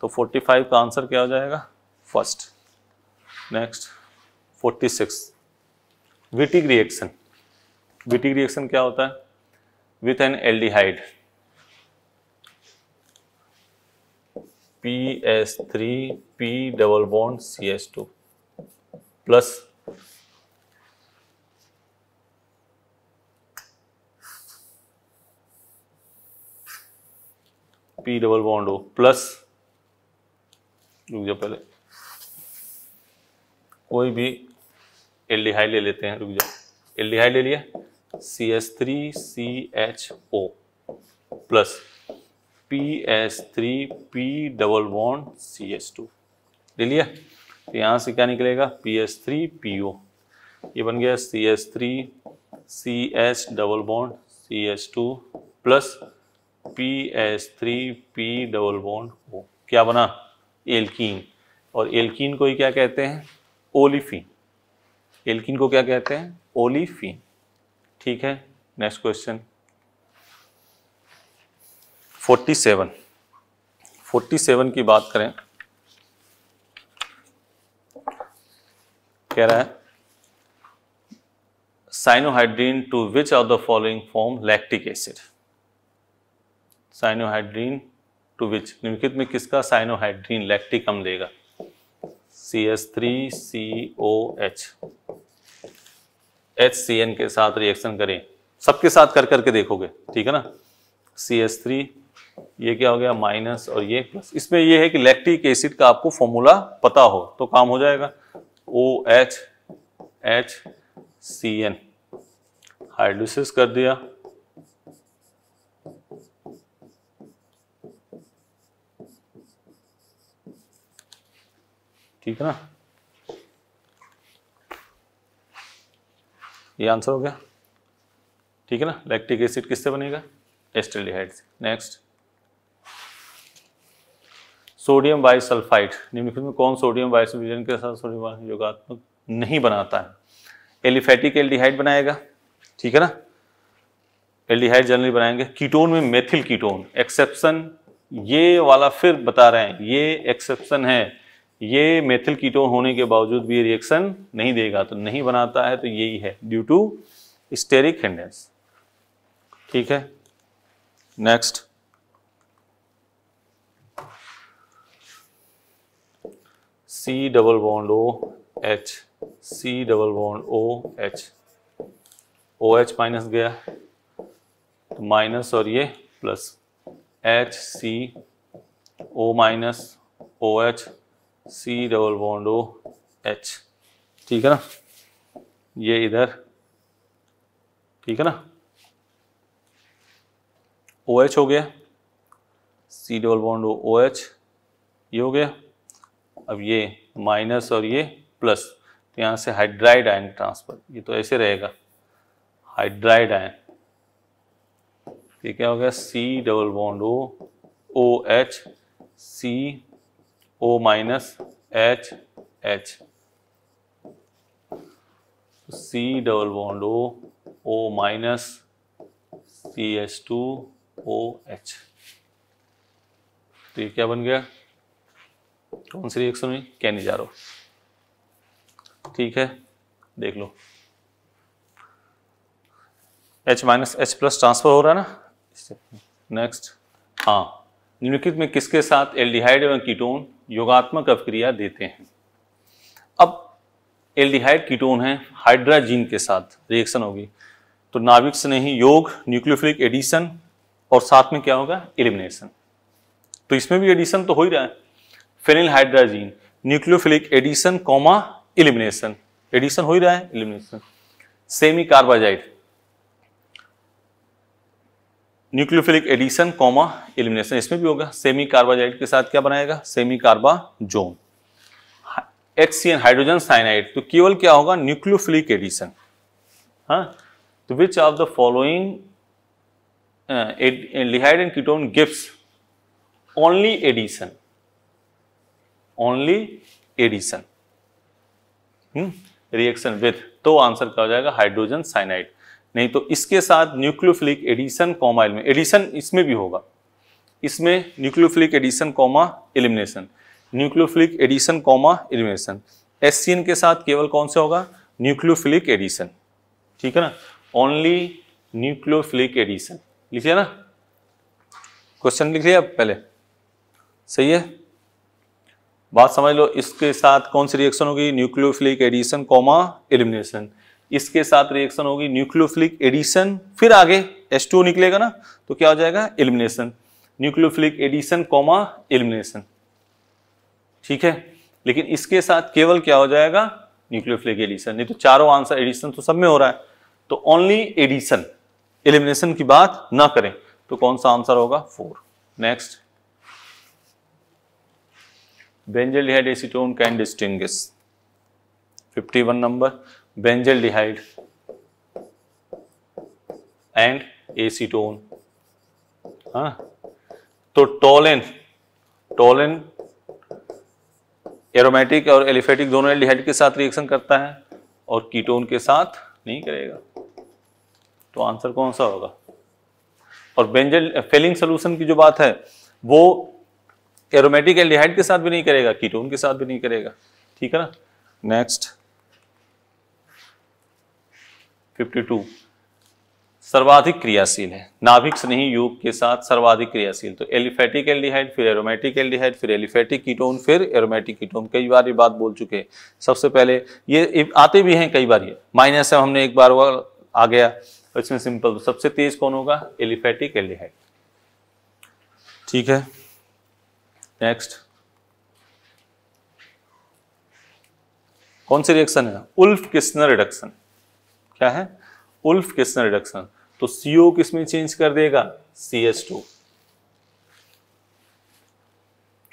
S1: तो 45 का आंसर क्या हो जाएगा? First next 46 Wittig reaction Wittig reaction क्या होता है? With an aldehyde P S three P double bond C S two plus P double bond O plus रुक जाओ पहले। कोई भी एल्डिहाइड ले लेते हैं, रुक जाओ। एल्डिहाइड ले लिया। C S three C H O plus P S three P double bond C S two ले लिया। तो यहाँ से क्या निकलेगा? P S three P O ये बन गया C S three C H double bond C H two plus P S three P double bond O क्या बना? एल्कीन। और एल्कीन को ही क्या कहते हैं? ओलिफिन। एल्कीन को क्या कहते हैं? ओलिफिन। ठीक है next question forty seven. Forty seven की बात करें। कह रहा है cyanohydrin to which of the following form lactic acid cyanohydrin to which निम्नलिखित में किसका साइनोहाइड्रीन लैक्टिक अम्ल देगा C S three C O H H C N के साथ रिएक्शन करें। सबके साथ कर करके देखोगे, ठीक है ना? सी एस थ्री ये क्या हो गया? माइनस और ये प्लस इसमें ये है कि लैक्टिक एसिड का आपको फॉर्मूला पता हो तो काम हो जाएगा। O H H C N hydrolysis कर दिया। ठीक है ना? ये आंसर हो गया। ठीक है ना? लैक्टिक एसिड किससे बनेगा? एस्टेल्डिहाइड से। नेक्स्ट सोडियम बाइसल्फाइड निम्नलिखित में कौन सोडियम बाइसल्फाइड के साथ सोडियम योगात्मक नहीं बनाता है? एलिफेटिक एल्डिहाइड बनाएगा। ठीक है ना? एल्डिहाइड जनरली बनाएँगे। कीटोन में मेथिल कीटोन एक्सेप्शन ये वाला फिर बता रहे हैं। ये एक्सेप्शन है। ये मेथिल कीटोन होने के बावजूद भी रिएक्शन नहीं देगा तो नहीं बनाता है तो यही है ड्यू टू स्टेरिक हिंडेंस ठीक है? Next C double bond O H C double bond O H O H minus गया। तो माइनस और ये plus H C O minus O H C double bond O H, ठीक है ना? ये इधर, ठीक है ना? ओ एच हो गया, C double bond O H, ये हो गया। अब ये माइनस और ये प्लस तो यहाँ से हाइड्राइड आयन ट्रांसफ़र, ये तो ऐसे रहेगा। हाइड्राइड आयन, ये क्या हो गया? C double bond O O H, C O minus H H C double bond O O minus C H two O H तो ये क्या बन गया? कौन सी रिएक्शन हुई? क्या नहीं जा रहा ठीक है, देख लो। H minus H plus transfer हो रहा है ना? नेक्स्ट हाँ। निम्नलिखित में किसके साथ एल्डिहाइड एवं कीटोन योगात्मक अभिक्रिया देते हैं। अब एल्डिहाइड कीटोन है, हाइड्राजीन के साथ रिएक्शन होगी। तो नाभिक से नहीं, योग न्यूक्लियोफिलिक एडिशन और साथ में क्या होगा? एलिमिनेशन तो इसमें भी एडिशन तो हो ही रहा है। Phenyl hydrazine nucleophilic addition comma elimination addition हो ही रहा है elimination semicarbazide nucleophilic addition, comma elimination इसमें भी होगा। सेमी कार्बाजाइड के साथ क्या बनाएगा? Semicarbazone H C N hydrogen cyanide तो केवल क्या होगा? Nucleophilic addition. हाँ? तो which of the following aldehyde and ketone gift only addition only addition reaction with तो आंसर क्या हो जाएगा? हाइड्रोजन साइनाइड नहीं तो इसके साथ न्यूक्लियोफिलिक एडिशन कॉमा एडिशन इसमें भी होगा। इसमें nucleophilic addition comma elimination nucleophilic addition comma elimination S के साथ केवल कौन सा होगा? न्यूक्लियोफिलिक एडिशन ठीक है ना? ओनली न्यूक्लियोफिलिक एडिशन लिखिए ना? क्वेश्चन लिख लिया पहले? सही है? बात समझ लो, इसके साथ कौन सी रिएक्शन होगी? न्यूक्लियोफिलिक एडिशन कॉमा एलिमिनेशन इसके साथ रिएक्शन होगी न्यूक्लियोफिलिक एडिशन फिर आगे H2 निकलेगा ना तो क्या हो जाएगा? Elimination nucleophilic addition comma elimination ठीक है? लेकिन इसके साथ केवल क्या हो जाएगा? न्यूक्लियोफिलिक एडिशन नहीं तो चारों आंसर एडिशन तो सब में हो रहा है। तो ओनली एडिशन एलिमिनेशन की बात ना करें। तो कौन सा आंसर होगा? Four next benzaldehyde acetone can distinguish 51 number. Benzaldehyde and acetone. हाँ तो टोलेन टोलेन एरोमेटिक और एलिफेटिक दोनों एल्डिहाइड के साथ रिएक्शन करता है और कीटोन के साथ नहीं करेगा। तो आंसर कौन सा होगा? और बेंजल फेलिंग सोल्यूशन की जो बात है, वो एरोमेटिक एल्डिहाइड के साथ भी नहीं करेगा कीटोन के साथ भी नहीं करेगा। ठीक है ना? नेक्स्ट 52 सर्वाधिक क्रियाशील है। नाभिक स्नेही योग के साथ सर्वाधिक क्रियाशील। तो एलिफेटिक एल्डिहाइड, फिर एरोमेटिक एल्डिहाइड, फिर एलिफेटिक कीटोन फिर एरोमेटिक कीटोन कई बार ये बात बोल चुके हैं। सबसे पहले ये आते भी हैं कई बार ये। माइनस है, हमने एक बार वो आ गया। इसमें सिंपल सबसे तेज कौन होगा? Aliphatic aldehyde. ठीक है। नेक्स्ट कौन सी रिएक्शन है? उल्फ किस्नर रिडक्शन क्या है? उल्फ किस्नर रिडक्शन तो सीओ किसमें चेंज कर देगा? सी एस टू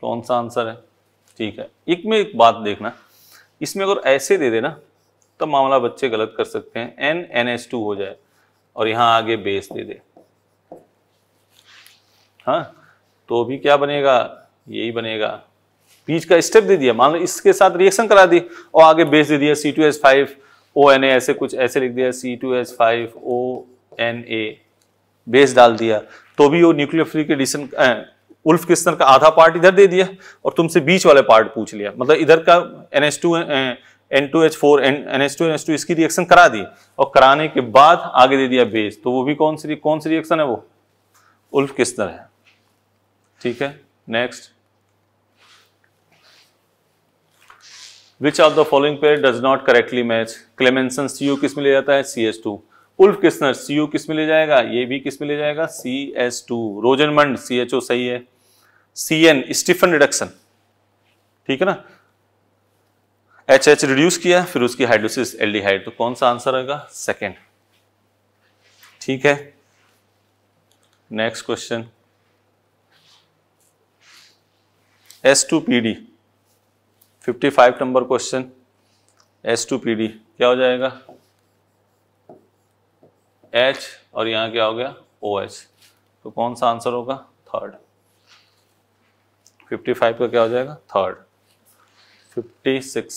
S1: कौन सा आंसर है? ठीक है। एक में एक बात देखना। इसमें अगर ऐसे दे देना तो मामला बच्चे गलत कर सकते हैं। एन एन एस टू हो जाए। और यहाँ आगे बेस दे दे। हाँ? तो भी क्या बनेगा? यही बनेगा। बीच का स्टेप दे दिया। मान लो इसके साथ रिएक्शन करा दी और आगे बेस दे दिया C two S five O N A ऐसे कुछ ऐसे लिख दिया C two S five O N A base डाल दिया। तो भी वो न्यूक्लियर एडिशन उल्फ क्रिस्टन का आधा पार्ट इधर दे दिया और तुमसे बीच वाले पार्ट पूछ लिया। मतलब इधर का N H two N two H four N H two N H two इसकी रिएक्शन करा दी और कराने के बाद आगे दे दिया बेस तो वो भी कौन सी कौन सी रिएक्शन है वो? उल्फ किस्तर है। ठीक है? Next which of the following pair does not correctly match Clemmensen C U किसमें ले जाता है? C S two Wolff Kishner C U किसमें ले जाएगा? ये भी किसमें ले जाएगा? C S two Rosenmund C H O सही है। सी एन स्टीफन रिडक्शन ठीक है ना? एच एच रिड्यूस किया, फिर उसकी हाइड्रोसिस एल्डिहाइड तो कौन सा आंसर होगा सेकेंड ठीक है? Next question S two P D fifty five number question S two P D क्या हो जाएगा? एच और यहाँ क्या हो गया? ओ एच तो कौन सा आंसर होगा? थर्ड 55 का क्या हो जाएगा? Third 56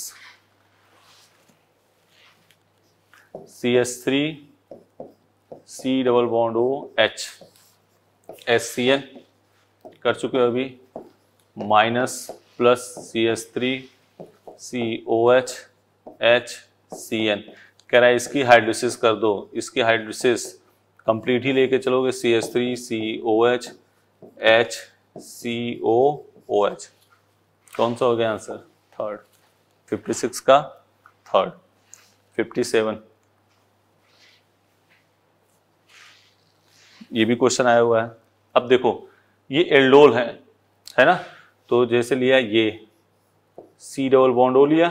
S1: C S three C double bond O H S C N कर चुके हो अभी। Minus plus C S three C O H H C N कह रहा है, इसकी हाइड्रोसिस कर दो। इसकी हाइड्रोसिस कंप्लीट ही लेके चलोगे C S three C O H H C O O H कौन सा हो गया आंसर थर्ड फिफ्टी सिक्स का थर्ड फिफ्टी सेवन ये भी क्वेश्चन आया हुआ है। अब देखो, ये एल्डोल है है ना? तो जैसे लिया ये। सी डबल बॉन्ड ओ लिया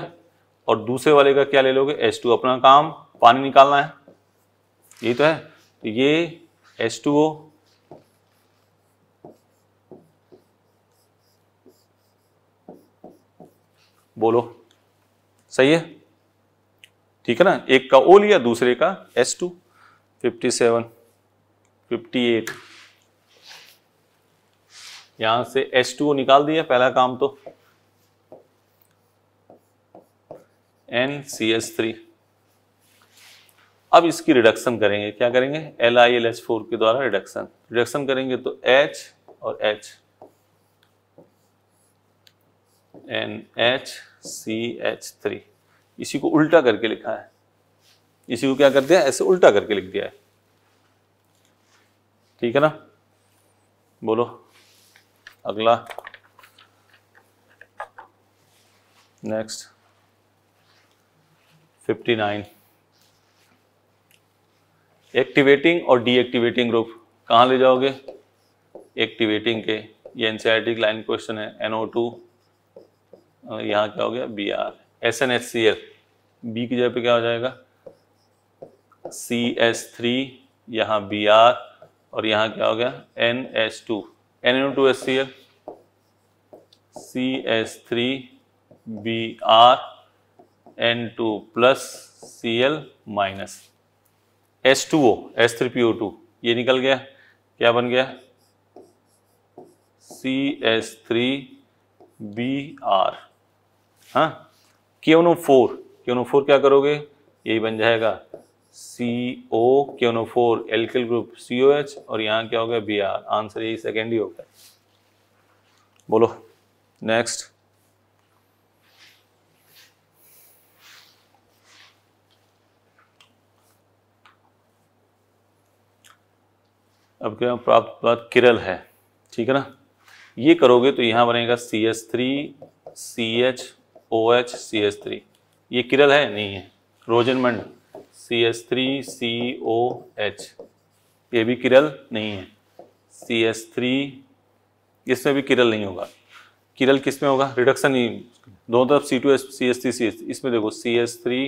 S1: और दूसरे वाले का क्या ले लोगे? एच टू अपना काम, पानी निकालना है। यही तो है। तो ये एच टू ओ बोलो। सही है? ठीक है ना? एक का ओ लिया, दूसरे का S two fifty seven fifty eight यहाँ से एस टू निकाल दिया, पहला काम तो। एन सी एस थ्री अब इसकी रिडक्शन करेंगे। क्या करेंगे? L I L H four के द्वारा रिडक्शन रिडक्शन करेंगे तो एच और H N H C H three इसी को उल्टा करके लिखा है। इसी को क्या कर दिया? ऐसे उल्टा करके लिख दिया है। ठीक है ना? बोलो। अगला। नेक्स्ट 59 एक्टिवेटिंग और डीएक्टिवेटिंग ग्रुप कहाँ ले जाओगे? एक्टिवेटिंग के. ये एनसीआरटी लाइन क्वेश्चन है. एनओ टू यहाँ क्या हो गया? B R S N H C L B की जगह पे क्या हो जाएगा? सी एस थ्री यहाँ बी आर और यहाँ क्या हो गया? N S two N N two S C L C S three B R N two plus C L minus S two O S three P O two ये निकल गया। क्या बन गया? C S three B R हाँ? क्योनो four क्योनो four क्या करोगे? यही बन जाएगा। C O क्योनोफोर alkyl group C O H और यहाँ क्या हो गया? बी आर आंसर यही सेकेंड ही हो गया। बोलो। नेक्स्ट अब क्या प्राप्त बात किरल है, ठीक है ना? ये करोगे तो यहाँ बनेगा C S three C H O H C S three ये किरल है? नहीं है। Rosenmund C S three C O H ये भी किरल नहीं है। सी एस थ्री इसमें भी किरल नहीं होगा। किरल किसमें होगा? रिडक्शन ही। दोनों तरफ़ C two S C S three C S इसमें देखो C S three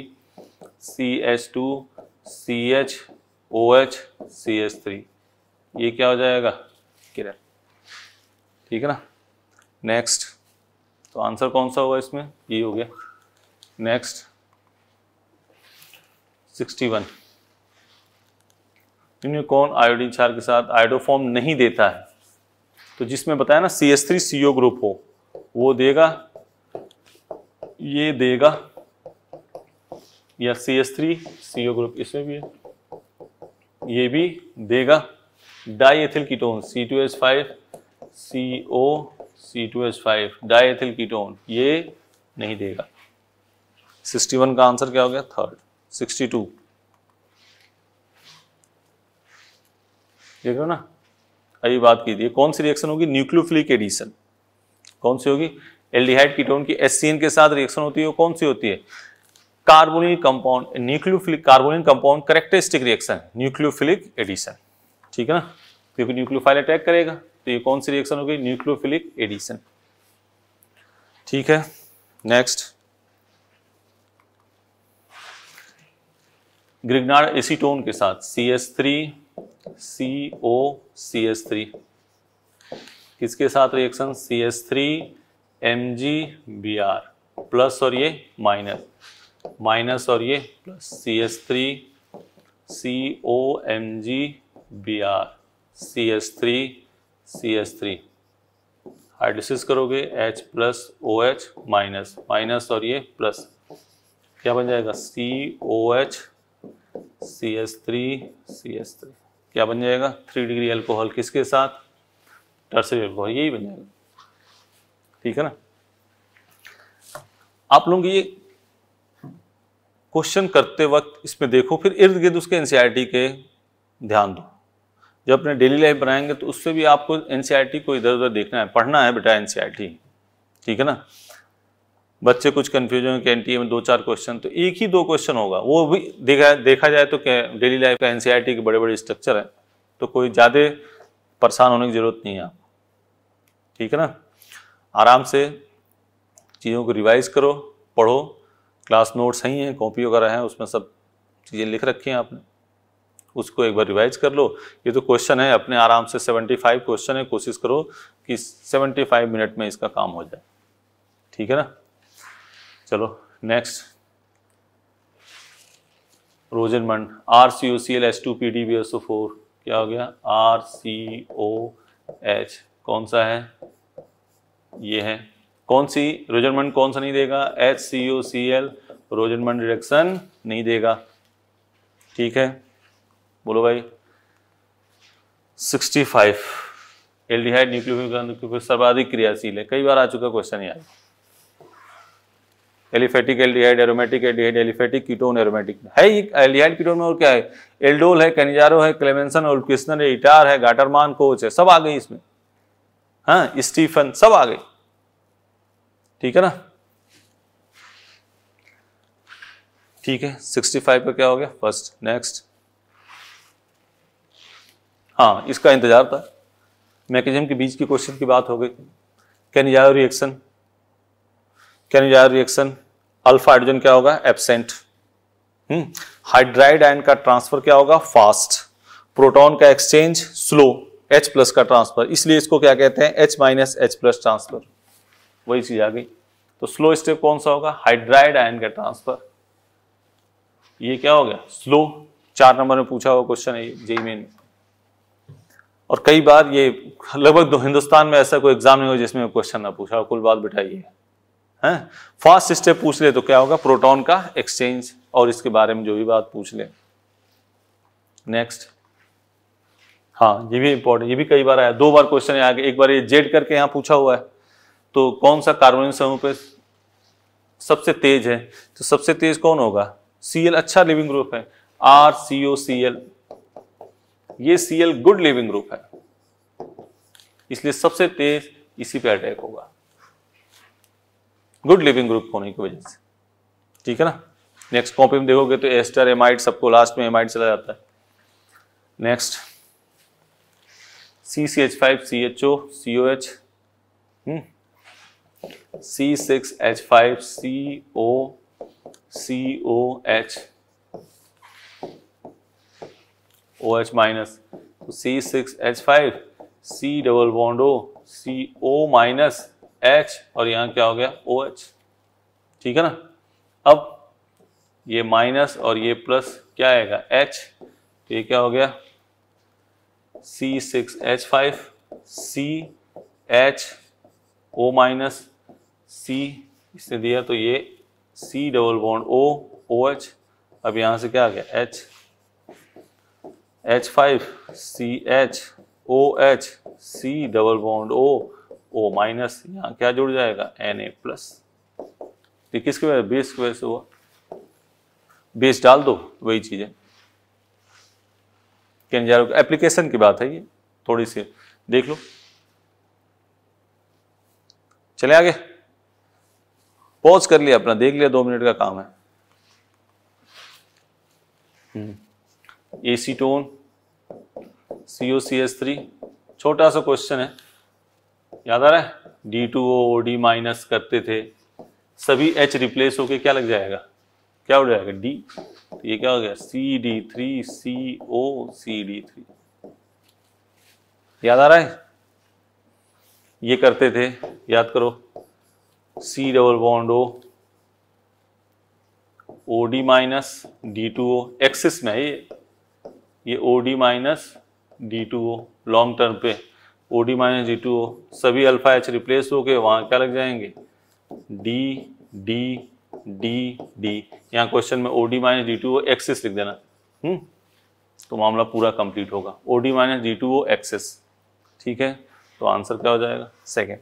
S1: C H two C H O H C S three ये क्या हो जाएगा? किरण। ठीक है ना? नेक्स्ट तो आंसर कौन सा होगा इसमें? ये हो गया। नेक्स्ट सिक्सटी वन कौन आयोडीन क्षार के साथ आयोडोफॉर्म नहीं देता है? तो जिसमें बताया ना C S three CO group हो वो देगा ये देगा या C S three CO group इसमें भी है ये भी देगा। Diethyl ketone C2H5 CO C2H5 diethyl ketone ये नहीं देगा। 61 का आंसर क्या हो गया? थर्ड 62 देख रहे हो ना? अभी बात की थी। कौन सी रिएक्शन होगी? न्यूक्लियोफिलिक एडिशन कौन सी होगी? एल्डिहाइड कीटोन की एस के साथ रिएक्शन होती है कौन सी होती है? Carbonyl compound nucleophilic carbonyl compound characteristic reaction nucleophilic addition ठीक है ना? क्योंकि न्यूक्लियोफाइल अटैक करेगा तो ये कौन सी रिएक्शन होगी न्यूक्लियोफिलिक एडिशन ठीक है नेक्स्ट ग्रिग्नार्ड एसीटोन के साथ C S three C O C S three किसके साथ reaction C S three M G B R plus और ये माइनस माइनस और ये plus C S three C O M G B R C S three C S three hydrolysis करोगे, H plus O H minus minus और ये plus क्या बन जाएगा? C O H C S three C S three क्या बन जाएगा? Three degree alcohol किसके साथ? टर्सरी एल्कोहल यही बन जाएगा. ठीक है ना? आप लोग ये क्वेश्चन करते वक्त इसमें देखो, फिर इर्द गिर्द उसके एनसीईआरटी के ध्यान दो। जब अपने डेली लाइफ बनाएँगे तो उससे भी आपको एनसीईआरटी को इधर उधर देखना है। पढ़ना है बेटा एनसीईआरटी ठीक है ना? बच्चे कुछ कन्फ्यूज़न के एनटीए में दो चार क्वेश्चन तो एक ही दो क्वेश्चन होगा। वो भी देखा देखा जाए तो डेली लाइफ का एनसीईआरटी के बड़े बड़े स्ट्रक्चर है तो कोई ज़्यादा परेशान होने की ज़रूरत नहीं है ठीक है ना? आराम से चीज़ों को रिवाइज करो, पढ़ो। क्लास नोट सही हैं, कॉपी वगैरह हैं, उसमें सब चीज़ें लिख रखी हैं आपने। उसको एक बार रिवाइज कर लो। ये तो क्वेश्चन है, अपने आराम से 75 क्वेश्चन है, कोशिश करो कि 75 मिनट में इसका काम हो जाए। ठीक है ना? चलो next Rosenmund R C O C L S two P D B S O four क्या हो गया? आर सी ओ एच कौन सा है? ये है। कौन सी? रोजनमंड कौन सा नहीं देगा? H C O C L Rosenmund reduction नहीं देगा। ठीक है? बोलो भाई। 65 एल्डिहाइड न्यूक्लियोफिलिक सर्वाधिक क्रियाशील है। कई बार आ चुका क्वेश्चन यार। Aliphatic aldehyde aromatic aldehyde aliphatic ketone aromatic है एल्डिहाइड कीटोन में और क्या है? एल्डोल है कैनिजारो है क्लेमेंसन और किस्नर है इटार है गाटरमान कोच है, सब आ गई इसमें। हाँ स्टीफन सब आ गई। ठीक है ना? ठीक है 65 पे क्या हो गया? फ़र्स्ट नेक्स्ट हाँ इसका इंतज़ार था। मैकेजम के बीच की क्वेश्चन की बात हो गई can Cannizzaro reaction can Cannizzaro reaction alpha hydrogen क्या होगा? एबसेंट हाइड्राइड आयन का ट्रांसफ़र क्या होगा? फास्ट प्रोटॉन का एक्सचेंज स्लो H प्लस का ट्रांसफ़र इसलिए इसको क्या कहते हैं? H minus H plus transfer वही चीज़ आ गई। तो स्लो स्टेप कौन सा होगा? हाइड्राइड आयन का ट्रांसफ़र ये क्या हो गया? स्लो चार नंबर में पूछा हुआ क्वेश्चन है जेई मेन और कई बार ये लगभग हिंदुस्तान में ऐसा कोई एग्ज़ाम नहीं हो जिसमें क्वेश्चन ना पूछा। कुल बात बिठाइए। हैं? फ़र्स्ट स्टेप पूछ ले तो क्या होगा? प्रोटॉन का एक्सचेंज और इसके बारे में जो भी बात पूछ ले। नेक्स्ट हाँ ये भी इंपॉर्टेंट ये भी कई बार आया। दो बार क्वेश्चन आगे एक बार ये जेड करके यहाँ पूछा हुआ है। तो कौन सा कार्बोनिक समूह पे सबसे तेज है? तो सबसे तेज कौन होगा? सीएल अच्छा लिविंग ग्रुप है। R C O C L ये C L good leaving group है। इसलिए सबसे तेज इसी पे अटैक होगा। गुड लिविंग ग्रुप होने की वजह से। ठीक है ना? नेक्स्ट कॉपी में देखोगे तो एस्टर एमाइड सबको लास्ट में एमाइड चला जाता है। Next C C H five C H O C O H C six H five C O C O H H minus C six H five C double bond O C O minus H और यहाँ क्या हो गया? O H ठीक है ना? अब ये माइनस और ये प्लस क्या आएगा? एच तो ये क्या हो गया? C six H five C H O minus C इसने दिया तो ये C double bond O O H अब यहाँ से क्या आ गया? H H five C H O H C double bond O O minus यहाँ क्या जुड़ जाएगा? एन ए प्लस तो किसकी वजह बेस की वजह से हुआ बेस डाल दो, वही चीज़ है। एप्लीकेशन की बात है ये, थोड़ी सी। देख लो। चले आगे। पॉज कर लिया अपना, देख लिया, दो मिनट का काम है। Acetone C O C S three छोटा सा क्वेश्चन है। याद आ रहा है? D two O D minus करते थे। सभी एच रिप्लेस होके क्या लग जाएगा? क्या हो जाएगा? डी तो ये क्या हो गया? C D three C O C D three याद आ रहा है? ये करते थे। याद करो। C double bond O O D minus D two O excess में है ये। ये O D minus D two O long term पे O D minus D two O सभी अल्फ़ा एच रिप्लेस हो गए वहाँ क्या लग जाएँगे? डी डी डी डी यहाँ क्वेश्चन में O D minus D two O excess लिख देना। हम्म? तो मामला पूरा कंप्लीट होगा। O D minus D two O excess ठीक है? तो आंसर क्या हो जाएगा? सेकेंड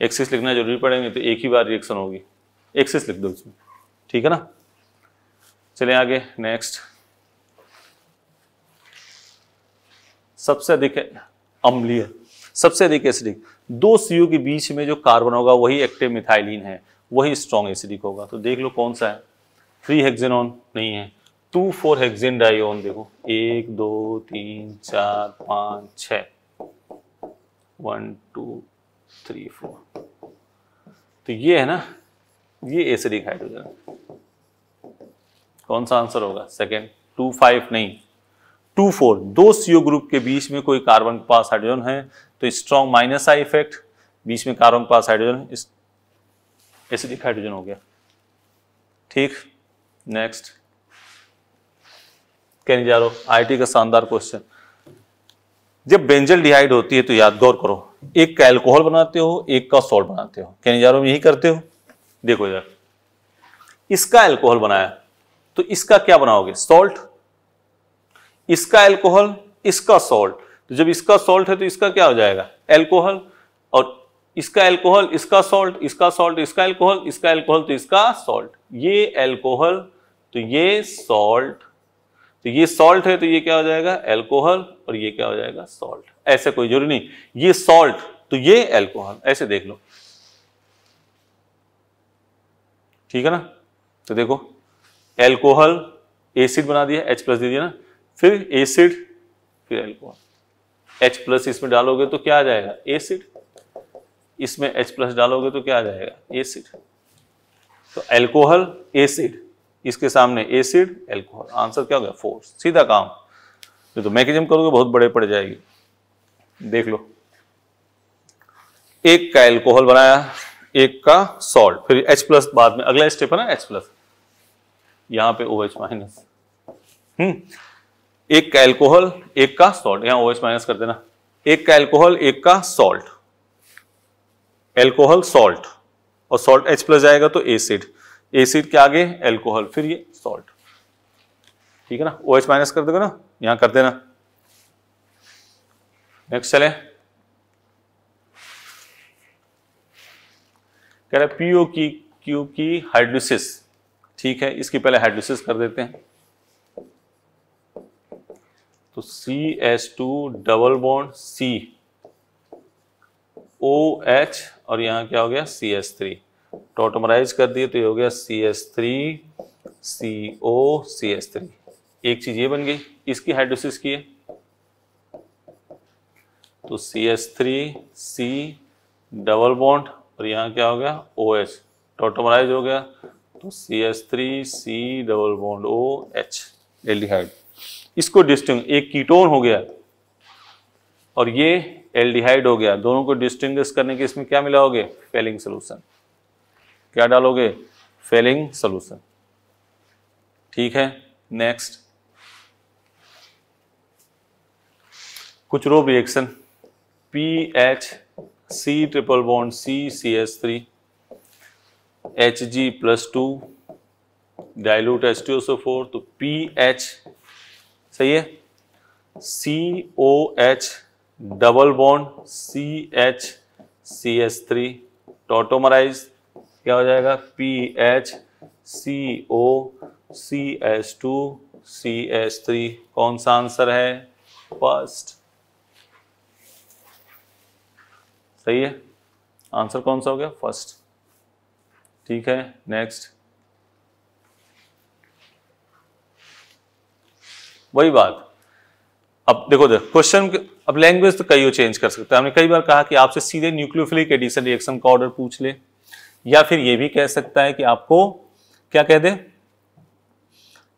S1: एक्सेस लिखना ज़रूरी पड़ेंगे तो एक ही बार रिएक्शन होगी। एक्सिस लिख दो इसमें ठीक है ना? चले आगे नेक्स्ट सबसे अधिक अम्लीय। सबसे अधिक एसिडिक दो सीओ के बीच में जो कार्बन होगा, वही एक्टिव मिथाइलिन है, वही स्ट्रॉन्ग एसिडिक होगा। तो देख लो कौन सा है। थ्री हेक्सेनॉन नहीं है। टू फोर हेक्सेन डाइओन देखो। एक, दो, तीन, चार, पाँच छ वन टू थ्री फोर तो ये है ना, ये एसिडिक हाइड्रोजन कौन सा आंसर होगा? सेकेंड टू फाइव नहीं। टू फोर, दो सीओ ग्रुप के बीच में कोई कार्बन के पास हाइड्रोजन है तो स्ट्रॉन्ग माइनस आई इफ़ेक्ट बीच में कार्बन के पास हाइड्रोजन एसिडिक हाइड्रोजन हो गया। ठीक नेक्स्ट कहने जा रहा हूँ आईटी का शानदार क्वेश्चन जब बेंजल डिहाइड होती है तो याद गौर करो, एक का एल्कोहल बनाते हो, एक का सॉल्ट बनाते हो। कहने जा रहा हूँ, यही करते हो? देखो यार इसका एल्कोहल बनाया तो इसका क्या बनाओगे? सॉल्ट इसका एल्कोहल इसका सॉल्ट तो जब इसका सॉल्ट है तो इसका क्या हो जाएगा? एल्कोहल और इसका एल्कोहल इसका सॉल्ट इसका सॉल्ट इसका एल्कोहल इसका एल्कोहल तो इसका सॉल्ट ये एल्कोहल तो ये सॉल्ट तो ये सॉल्ट है तो ये क्या हो जाएगा? एल्कोहल और ये क्या हो जाएगा? सॉल्ट ऐसे कोई ज़रूरी नहीं। ये सॉल्ट तो ये एल्कोहल ऐसे देख लो। ठीक है ना? तो देखो। एल्कोहल एसिड बना दिया एच प्लस दे दिया ना? फिर एसिड फिर एल्कोहल एच प्लस इसमें डालोगे तो क्या आ जाएगा? एसिड इसमें एच प्लस डालोगे तो क्या आ जाएगा? एसिड तो एल्कोहल एसिड इसके सामने एसिड एल्कोहल आंसर क्या हो गया? फोर सीधा काम. जो तो मैकेजम करोगे, बहुत बड़े पड़ जाएगी. देख लो. एक का एल्कोहल बनाया, एक का सॉल्ट फिर H प्लस बाद में, अगला स्टेप है ना H प्लस यहाँ पे OH माइनस हम्म. एक का एल्कोहल एक का सॉल्ट यहाँ ओएच माइनस कर देना. एक का एल्कोहल एक का सॉल्ट एल्कोहल सॉल्ट और सॉल्ट एच प्लस जाएगा तो एसिड एसिड के आगे एल्कोहल फिर ये सॉल्ट ठीक है ना? ओ एच माइनस कर दोगे ना? यहाँ कर देना. नेक्स्ट चले. कह रहे पीओ की क्यू की हाइड्रोसिस ठीक है? इसकी पहले हाइड्रोसिस कर देते हैं. तो C S two double bond C O H और यहाँ क्या हो गया? सी एस थ्री टोटमराइज कर दिए तो ये हो गया C S three C O C S three एक चीज़ ये बन गई। इसकी हाइड्रोसिस की है? तो C S three C double bond और यहाँ क्या हो गया? ओ एच टोटमराइज हो गया। तो C S three C double bond O H aldehyde इसको डिस्टिंग एक कीटोन हो गया और ये एल्डिहाइड हो गया। दोनों को डिस्टिंग करने के इसमें क्या मिलाओगे? फेलिंग सोल्यूशन क्या डालोगे? फेलिंग सोल्यूशन ठीक है नेक्स्ट कुछ रो reaction P H C triple bond C C S three H G plus two dilute H T O SO four तो पी एच सही है? C O H double bond C H C S three tautomerise क्या हो जाएगा? P H C O C S two C S three कौन सा answer है? First सही है? आंसर कौन सा हो गया? फ़र्स्ट ठीक है नेक्स्ट वही बात। अब देखो देखो क्वेश्चन अब लैंग्वेज तो कई चेंज कर सकते हैं। हमने कई बार कहा कि आपसे सीधे न्यूक्लियोफिलिक एडिशन रिएक्शन का ऑर्डर पूछ ले। या फिर ये भी कह सकता है कि आपको क्या कह दे?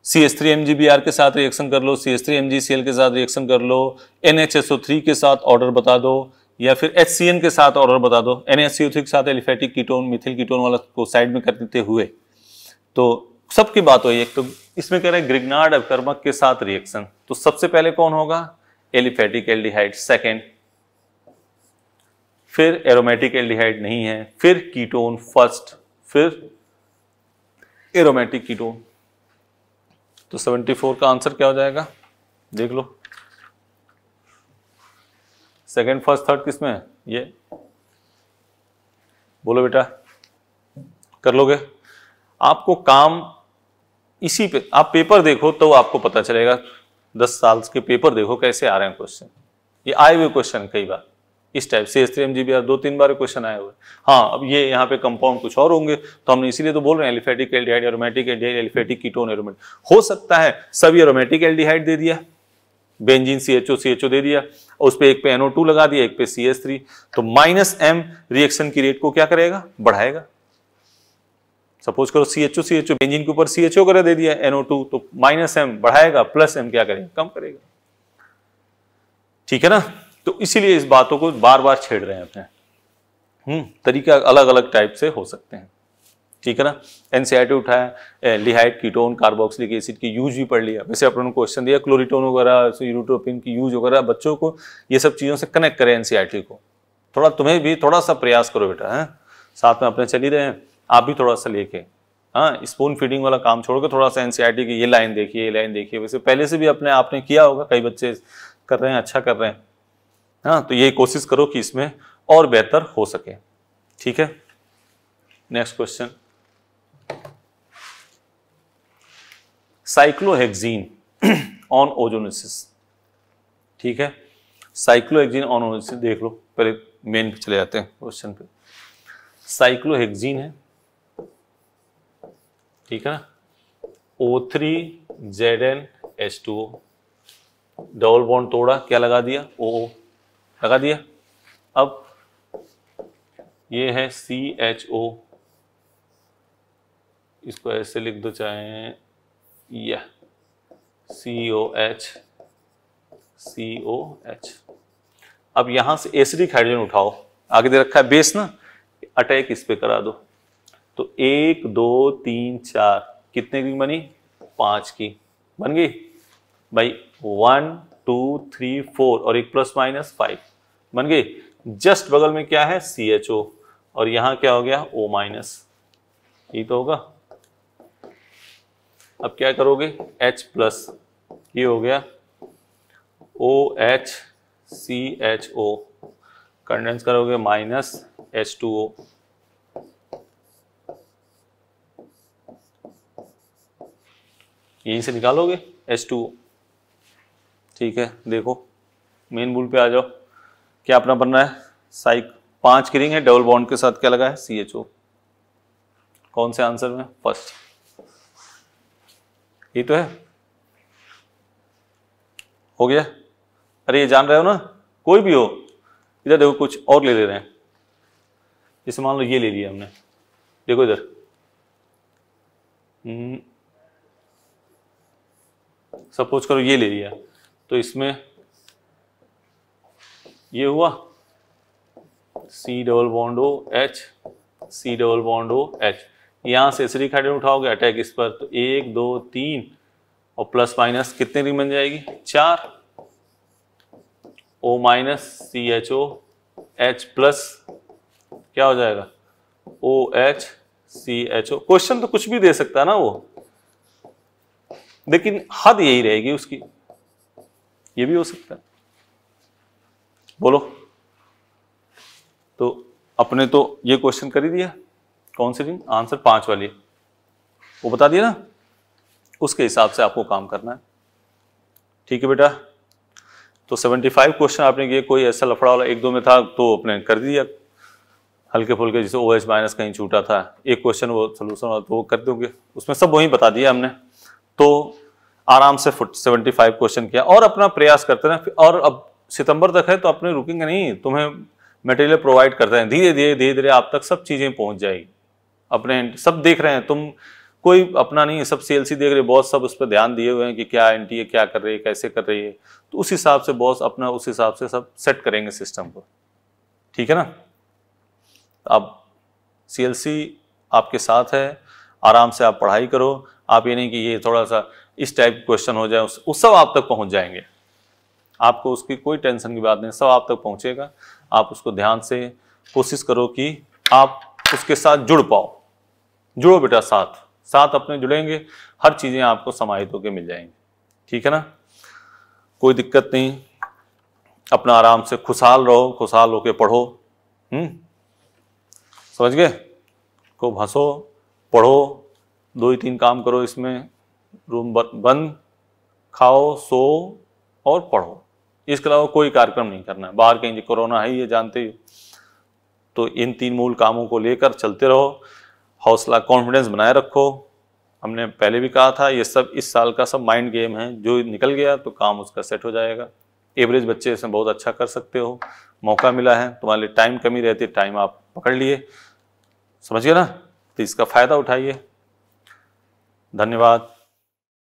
S1: C S three M G B R के साथ रिएक्शन कर लो C S three M G C L के साथ रिएक्शन कर लो N H S O three के साथ ऑर्डर बता दो, या फिर एच सी एन के साथ ऑर्डर बता दो। N S C O three के साथ एलिफेटिक कीटोन मिथिल कीटोन वाला को साइड में कर देते हुए। तो सबकी बात हुई एक तो इसमें कह रहे हैं ग्रिग्नार्ड अवकर्मक के साथ रिएक्शन तो सबसे पहले कौन होगा? Aliphatic aldehyde. सेकेंड फिर एरोमेटिक एल्डिहाइड नहीं है, फिर कीटोन फ़र्स्ट फिर एरोमेटिक कीटोन तो 74 का आंसर क्या हो जाएगा? देख लो। सेकेंड फ़र्स्ट थर्ड किसमें है? ये। बोलो बेटा। कर लोगे? आपको काम इसी पे, आप पेपर देखो तो आपको पता चलेगा, दस साल के पेपर देखो कैसे आ रहे हैं क्वेश्चन ये आए हुए क्वेश्चन कई बार। इस टाइप से एस एम जी दो तीन बार क्वेश्चन आए हुए। हाँ अब ये यहाँ पे कंपाउंड कुछ और होंगे। तो हमने इसीलिए तो बोल रहे हैं aliphatic aldehyde aromatic aldehyde aliphatic ketone aromatic हो सकता है सभी एरोमेटिक एल्डिहाइड दे दिया benzene C H O C H O दे दिया, और उस पर एक पे एनओ टू लगा दिया, एक पे सी एस थ्री तो माइनस एम रिएक्शन की रेट को क्या करेगा? बढ़ाएगा। सपोज़ करो C H O C H O benzene के ऊपर सी एच ओ कर, दे दिया एनओ टू तो माइनस एम बढ़ाएगा प्लस एम क्या करेगा? कम करेगा। ठीक है ना? तो इसीलिए इस बातों को बार बार छेड़ रहे हैं अपने। हम्म तरीका अलग अलग टाइप से हो सकते हैं। ठीक है ना? एनसीआईटी उठाया लिहाइट कीटोन कार्बोक्सिलिक एसिड की यूज़ भी पढ़ लिया। वैसे अपने क्वेश्चन दिया क्लोरिटोन वगैरह यूरोटोपिन की यूज़ वगैरह, बच्चों को ये सब चीज़ों से कनेक्ट करें एनसीआईटी को। थोड़ा तुम्हें भी थोड़ा सा प्रयास करो बेटा, है? साथ में अपने चल रहे हैं। आप भी थोड़ा सा लेके हाँ स्पून फीडिंग वाला काम छोड़ के थोड़ा सा एनसीआईटी की ये लाइन देखिए, ये लाइन देखिए। वैसे पहले से भी अपने आपने किया होगा, कई बच्चे कर रहे हैं अच्छा कर रहे हैं। हाँ तो ये कोशिश करो कि इसमें और बेहतर हो सके। ठीक है? Next question cyclohexene on ozonolysis ठीक है? साइक्लोहेक्जीन ऑन ओजोनिसिस देख लो, पहले मेन पे चले जाते हैं क्वेश्चन पे। साइक्लोहेक्जीन है ठीक है ना? O three Z N H two O double bond तोड़ा, क्या लगा दिया? ओ ओ लगा दिया? अब ये है सी एच ओ इसको ऐसे लिख दो चाहे यह सी O H C O H अब यहाँ से एसिडिक हाइड्रोजन उठाओ। आगे दे रखा है बेस ना? अटैक इस पे करा दो। तो एक, दो, तीन, चार। कितने की बनी? पाँच की। बन गई? भाई वन टू थ्री फोर और एक प्लस माइनस फाइव बन गई? जस्ट बगल में क्या है? सी एच ओ और यहाँ क्या हो गया? ओ माइनस ये तो होगा। अब क्या करोगे? H प्लस ये हो गया। O H C H O condense करोगे? माइनस एच टू ओ यहीं से निकालोगे? एच टू ठीक है, देखो मेन बुल पे आ जाओ। क्या अपना बनना है? साइक पाँच की रिंग है डबल बॉन्ड के साथ क्या लगा है? सी एच ओ कौन से आंसर में? फ़र्स्ट ये तो है। हो गया? अरे, ये जान रहे हो ना? कोई भी हो। इधर देखो, कुछ और ले ले रहे हैं। जैसे मान लो ये ले लिया हमने। देखो इधर। सपोज़। करो ये ले लिया। तो इसमें ये हुआ। C double bond O H C double bond O H यहाँ से एसिडिक हाइड्रोजन उठाओगे अटैक इस पर तो एक, दो, तीन, और प्लस माइनस कितने रिंग बन जाएगी? चार। O minus C H O H plus क्या हो जाएगा? O H C H O question तो कुछ भी दे सकता है ना वो? लेकिन हद यही रहेगी उसकी। ये भी हो सकता है। बोलो। तो अपने तो ये क्वेश्चन कर ही दिया। कौन सी रिंग आंसर पाँच वाली वो बता दिया ना? उसके हिसाब से आपको काम करना है। ठीक है बेटा? तो 75 क्वेश्चन आपने किए। कोई ऐसा लफड़ा वाला एक दो में था तो अपने कर दिया। हल्के फुल्के जैसे ओ एच माइनस कहीं छूटा था। एक क्वेश्चन वो सोल्यूशन वाला तो वो कर दोगे। उसमें सब वही बता दिया हमने। तो आराम से फुट सेवेंटी फाइव क्वेश्चन किया और अपना प्रयास करते रहे। और अब सितंबर तक है तो अपने रुकेंगे नहीं, तुम्हें मटेरियल प्रोवाइड करते हैं धीरे धीरे धीरे धीरे आप तक सब चीज़ें पहुँच जाएगी। अपने सब देख रहे हैं, तुम कोई अपना नहीं, सब सीएलसी देख रहे बॉस सब उस पर ध्यान दिए हुए हैं कि क्या एन क्या कर रही है, कैसे कर रही है। तो उस हिसाब से बॉस अपना उस हिसाब से सब सेट करेंगे सिस्टम को। ठीक है ना? अब सीएलसी आपके साथ है, आराम से आप पढ़ाई करो आप ये नहीं कि ये थोड़ा सा इस टाइप क्वेश्चन हो जाए उस, सब आप तक पहुँच जाएँगे। आपको उसकी कोई टेंशन की बात नहीं सब आप तक पहुंचेगा। आप उसको ध्यान से कोशिश करो कि आप उसके साथ जुड़ पाओ। जुड़ो बेटा साथ। साथ अपने जुड़ेंगे हर चीज़ें आपको समाहित होकर मिल जाएँगी। ठीक है ना? कोई दिक्कत नहीं। अपना आराम से खुशहाल रहो खुशहाल होके पढ़ो। हम्म? समझ गए? को हंसो पढ़ो दो ही तीन काम करो इसमें। रूम बंद, खाओ, सो और पढ़ो। इसके अलावा कोई कार्यक्रम नहीं करना है। बाहर कहीं कोरोना है, ये जानते ही तो इन तीन मूल कामों को लेकर चलते रहो। हौसला कॉन्फिडेंस बनाए रखो। हमने पहले भी कहा था, ये सब इस साल का सब माइंड गेम है। जो निकल गया तो काम उसका सेट हो जाएगा। एवरेज बच्चे इसमें बहुत अच्छा कर सकते हो। मौका मिला है। तुम्हारे लिए टाइम कमी रहती है टाइम आप पकड़ लिए। समझ गए ना? तो इसका फ़ायदा उठाइए। धन्यवाद।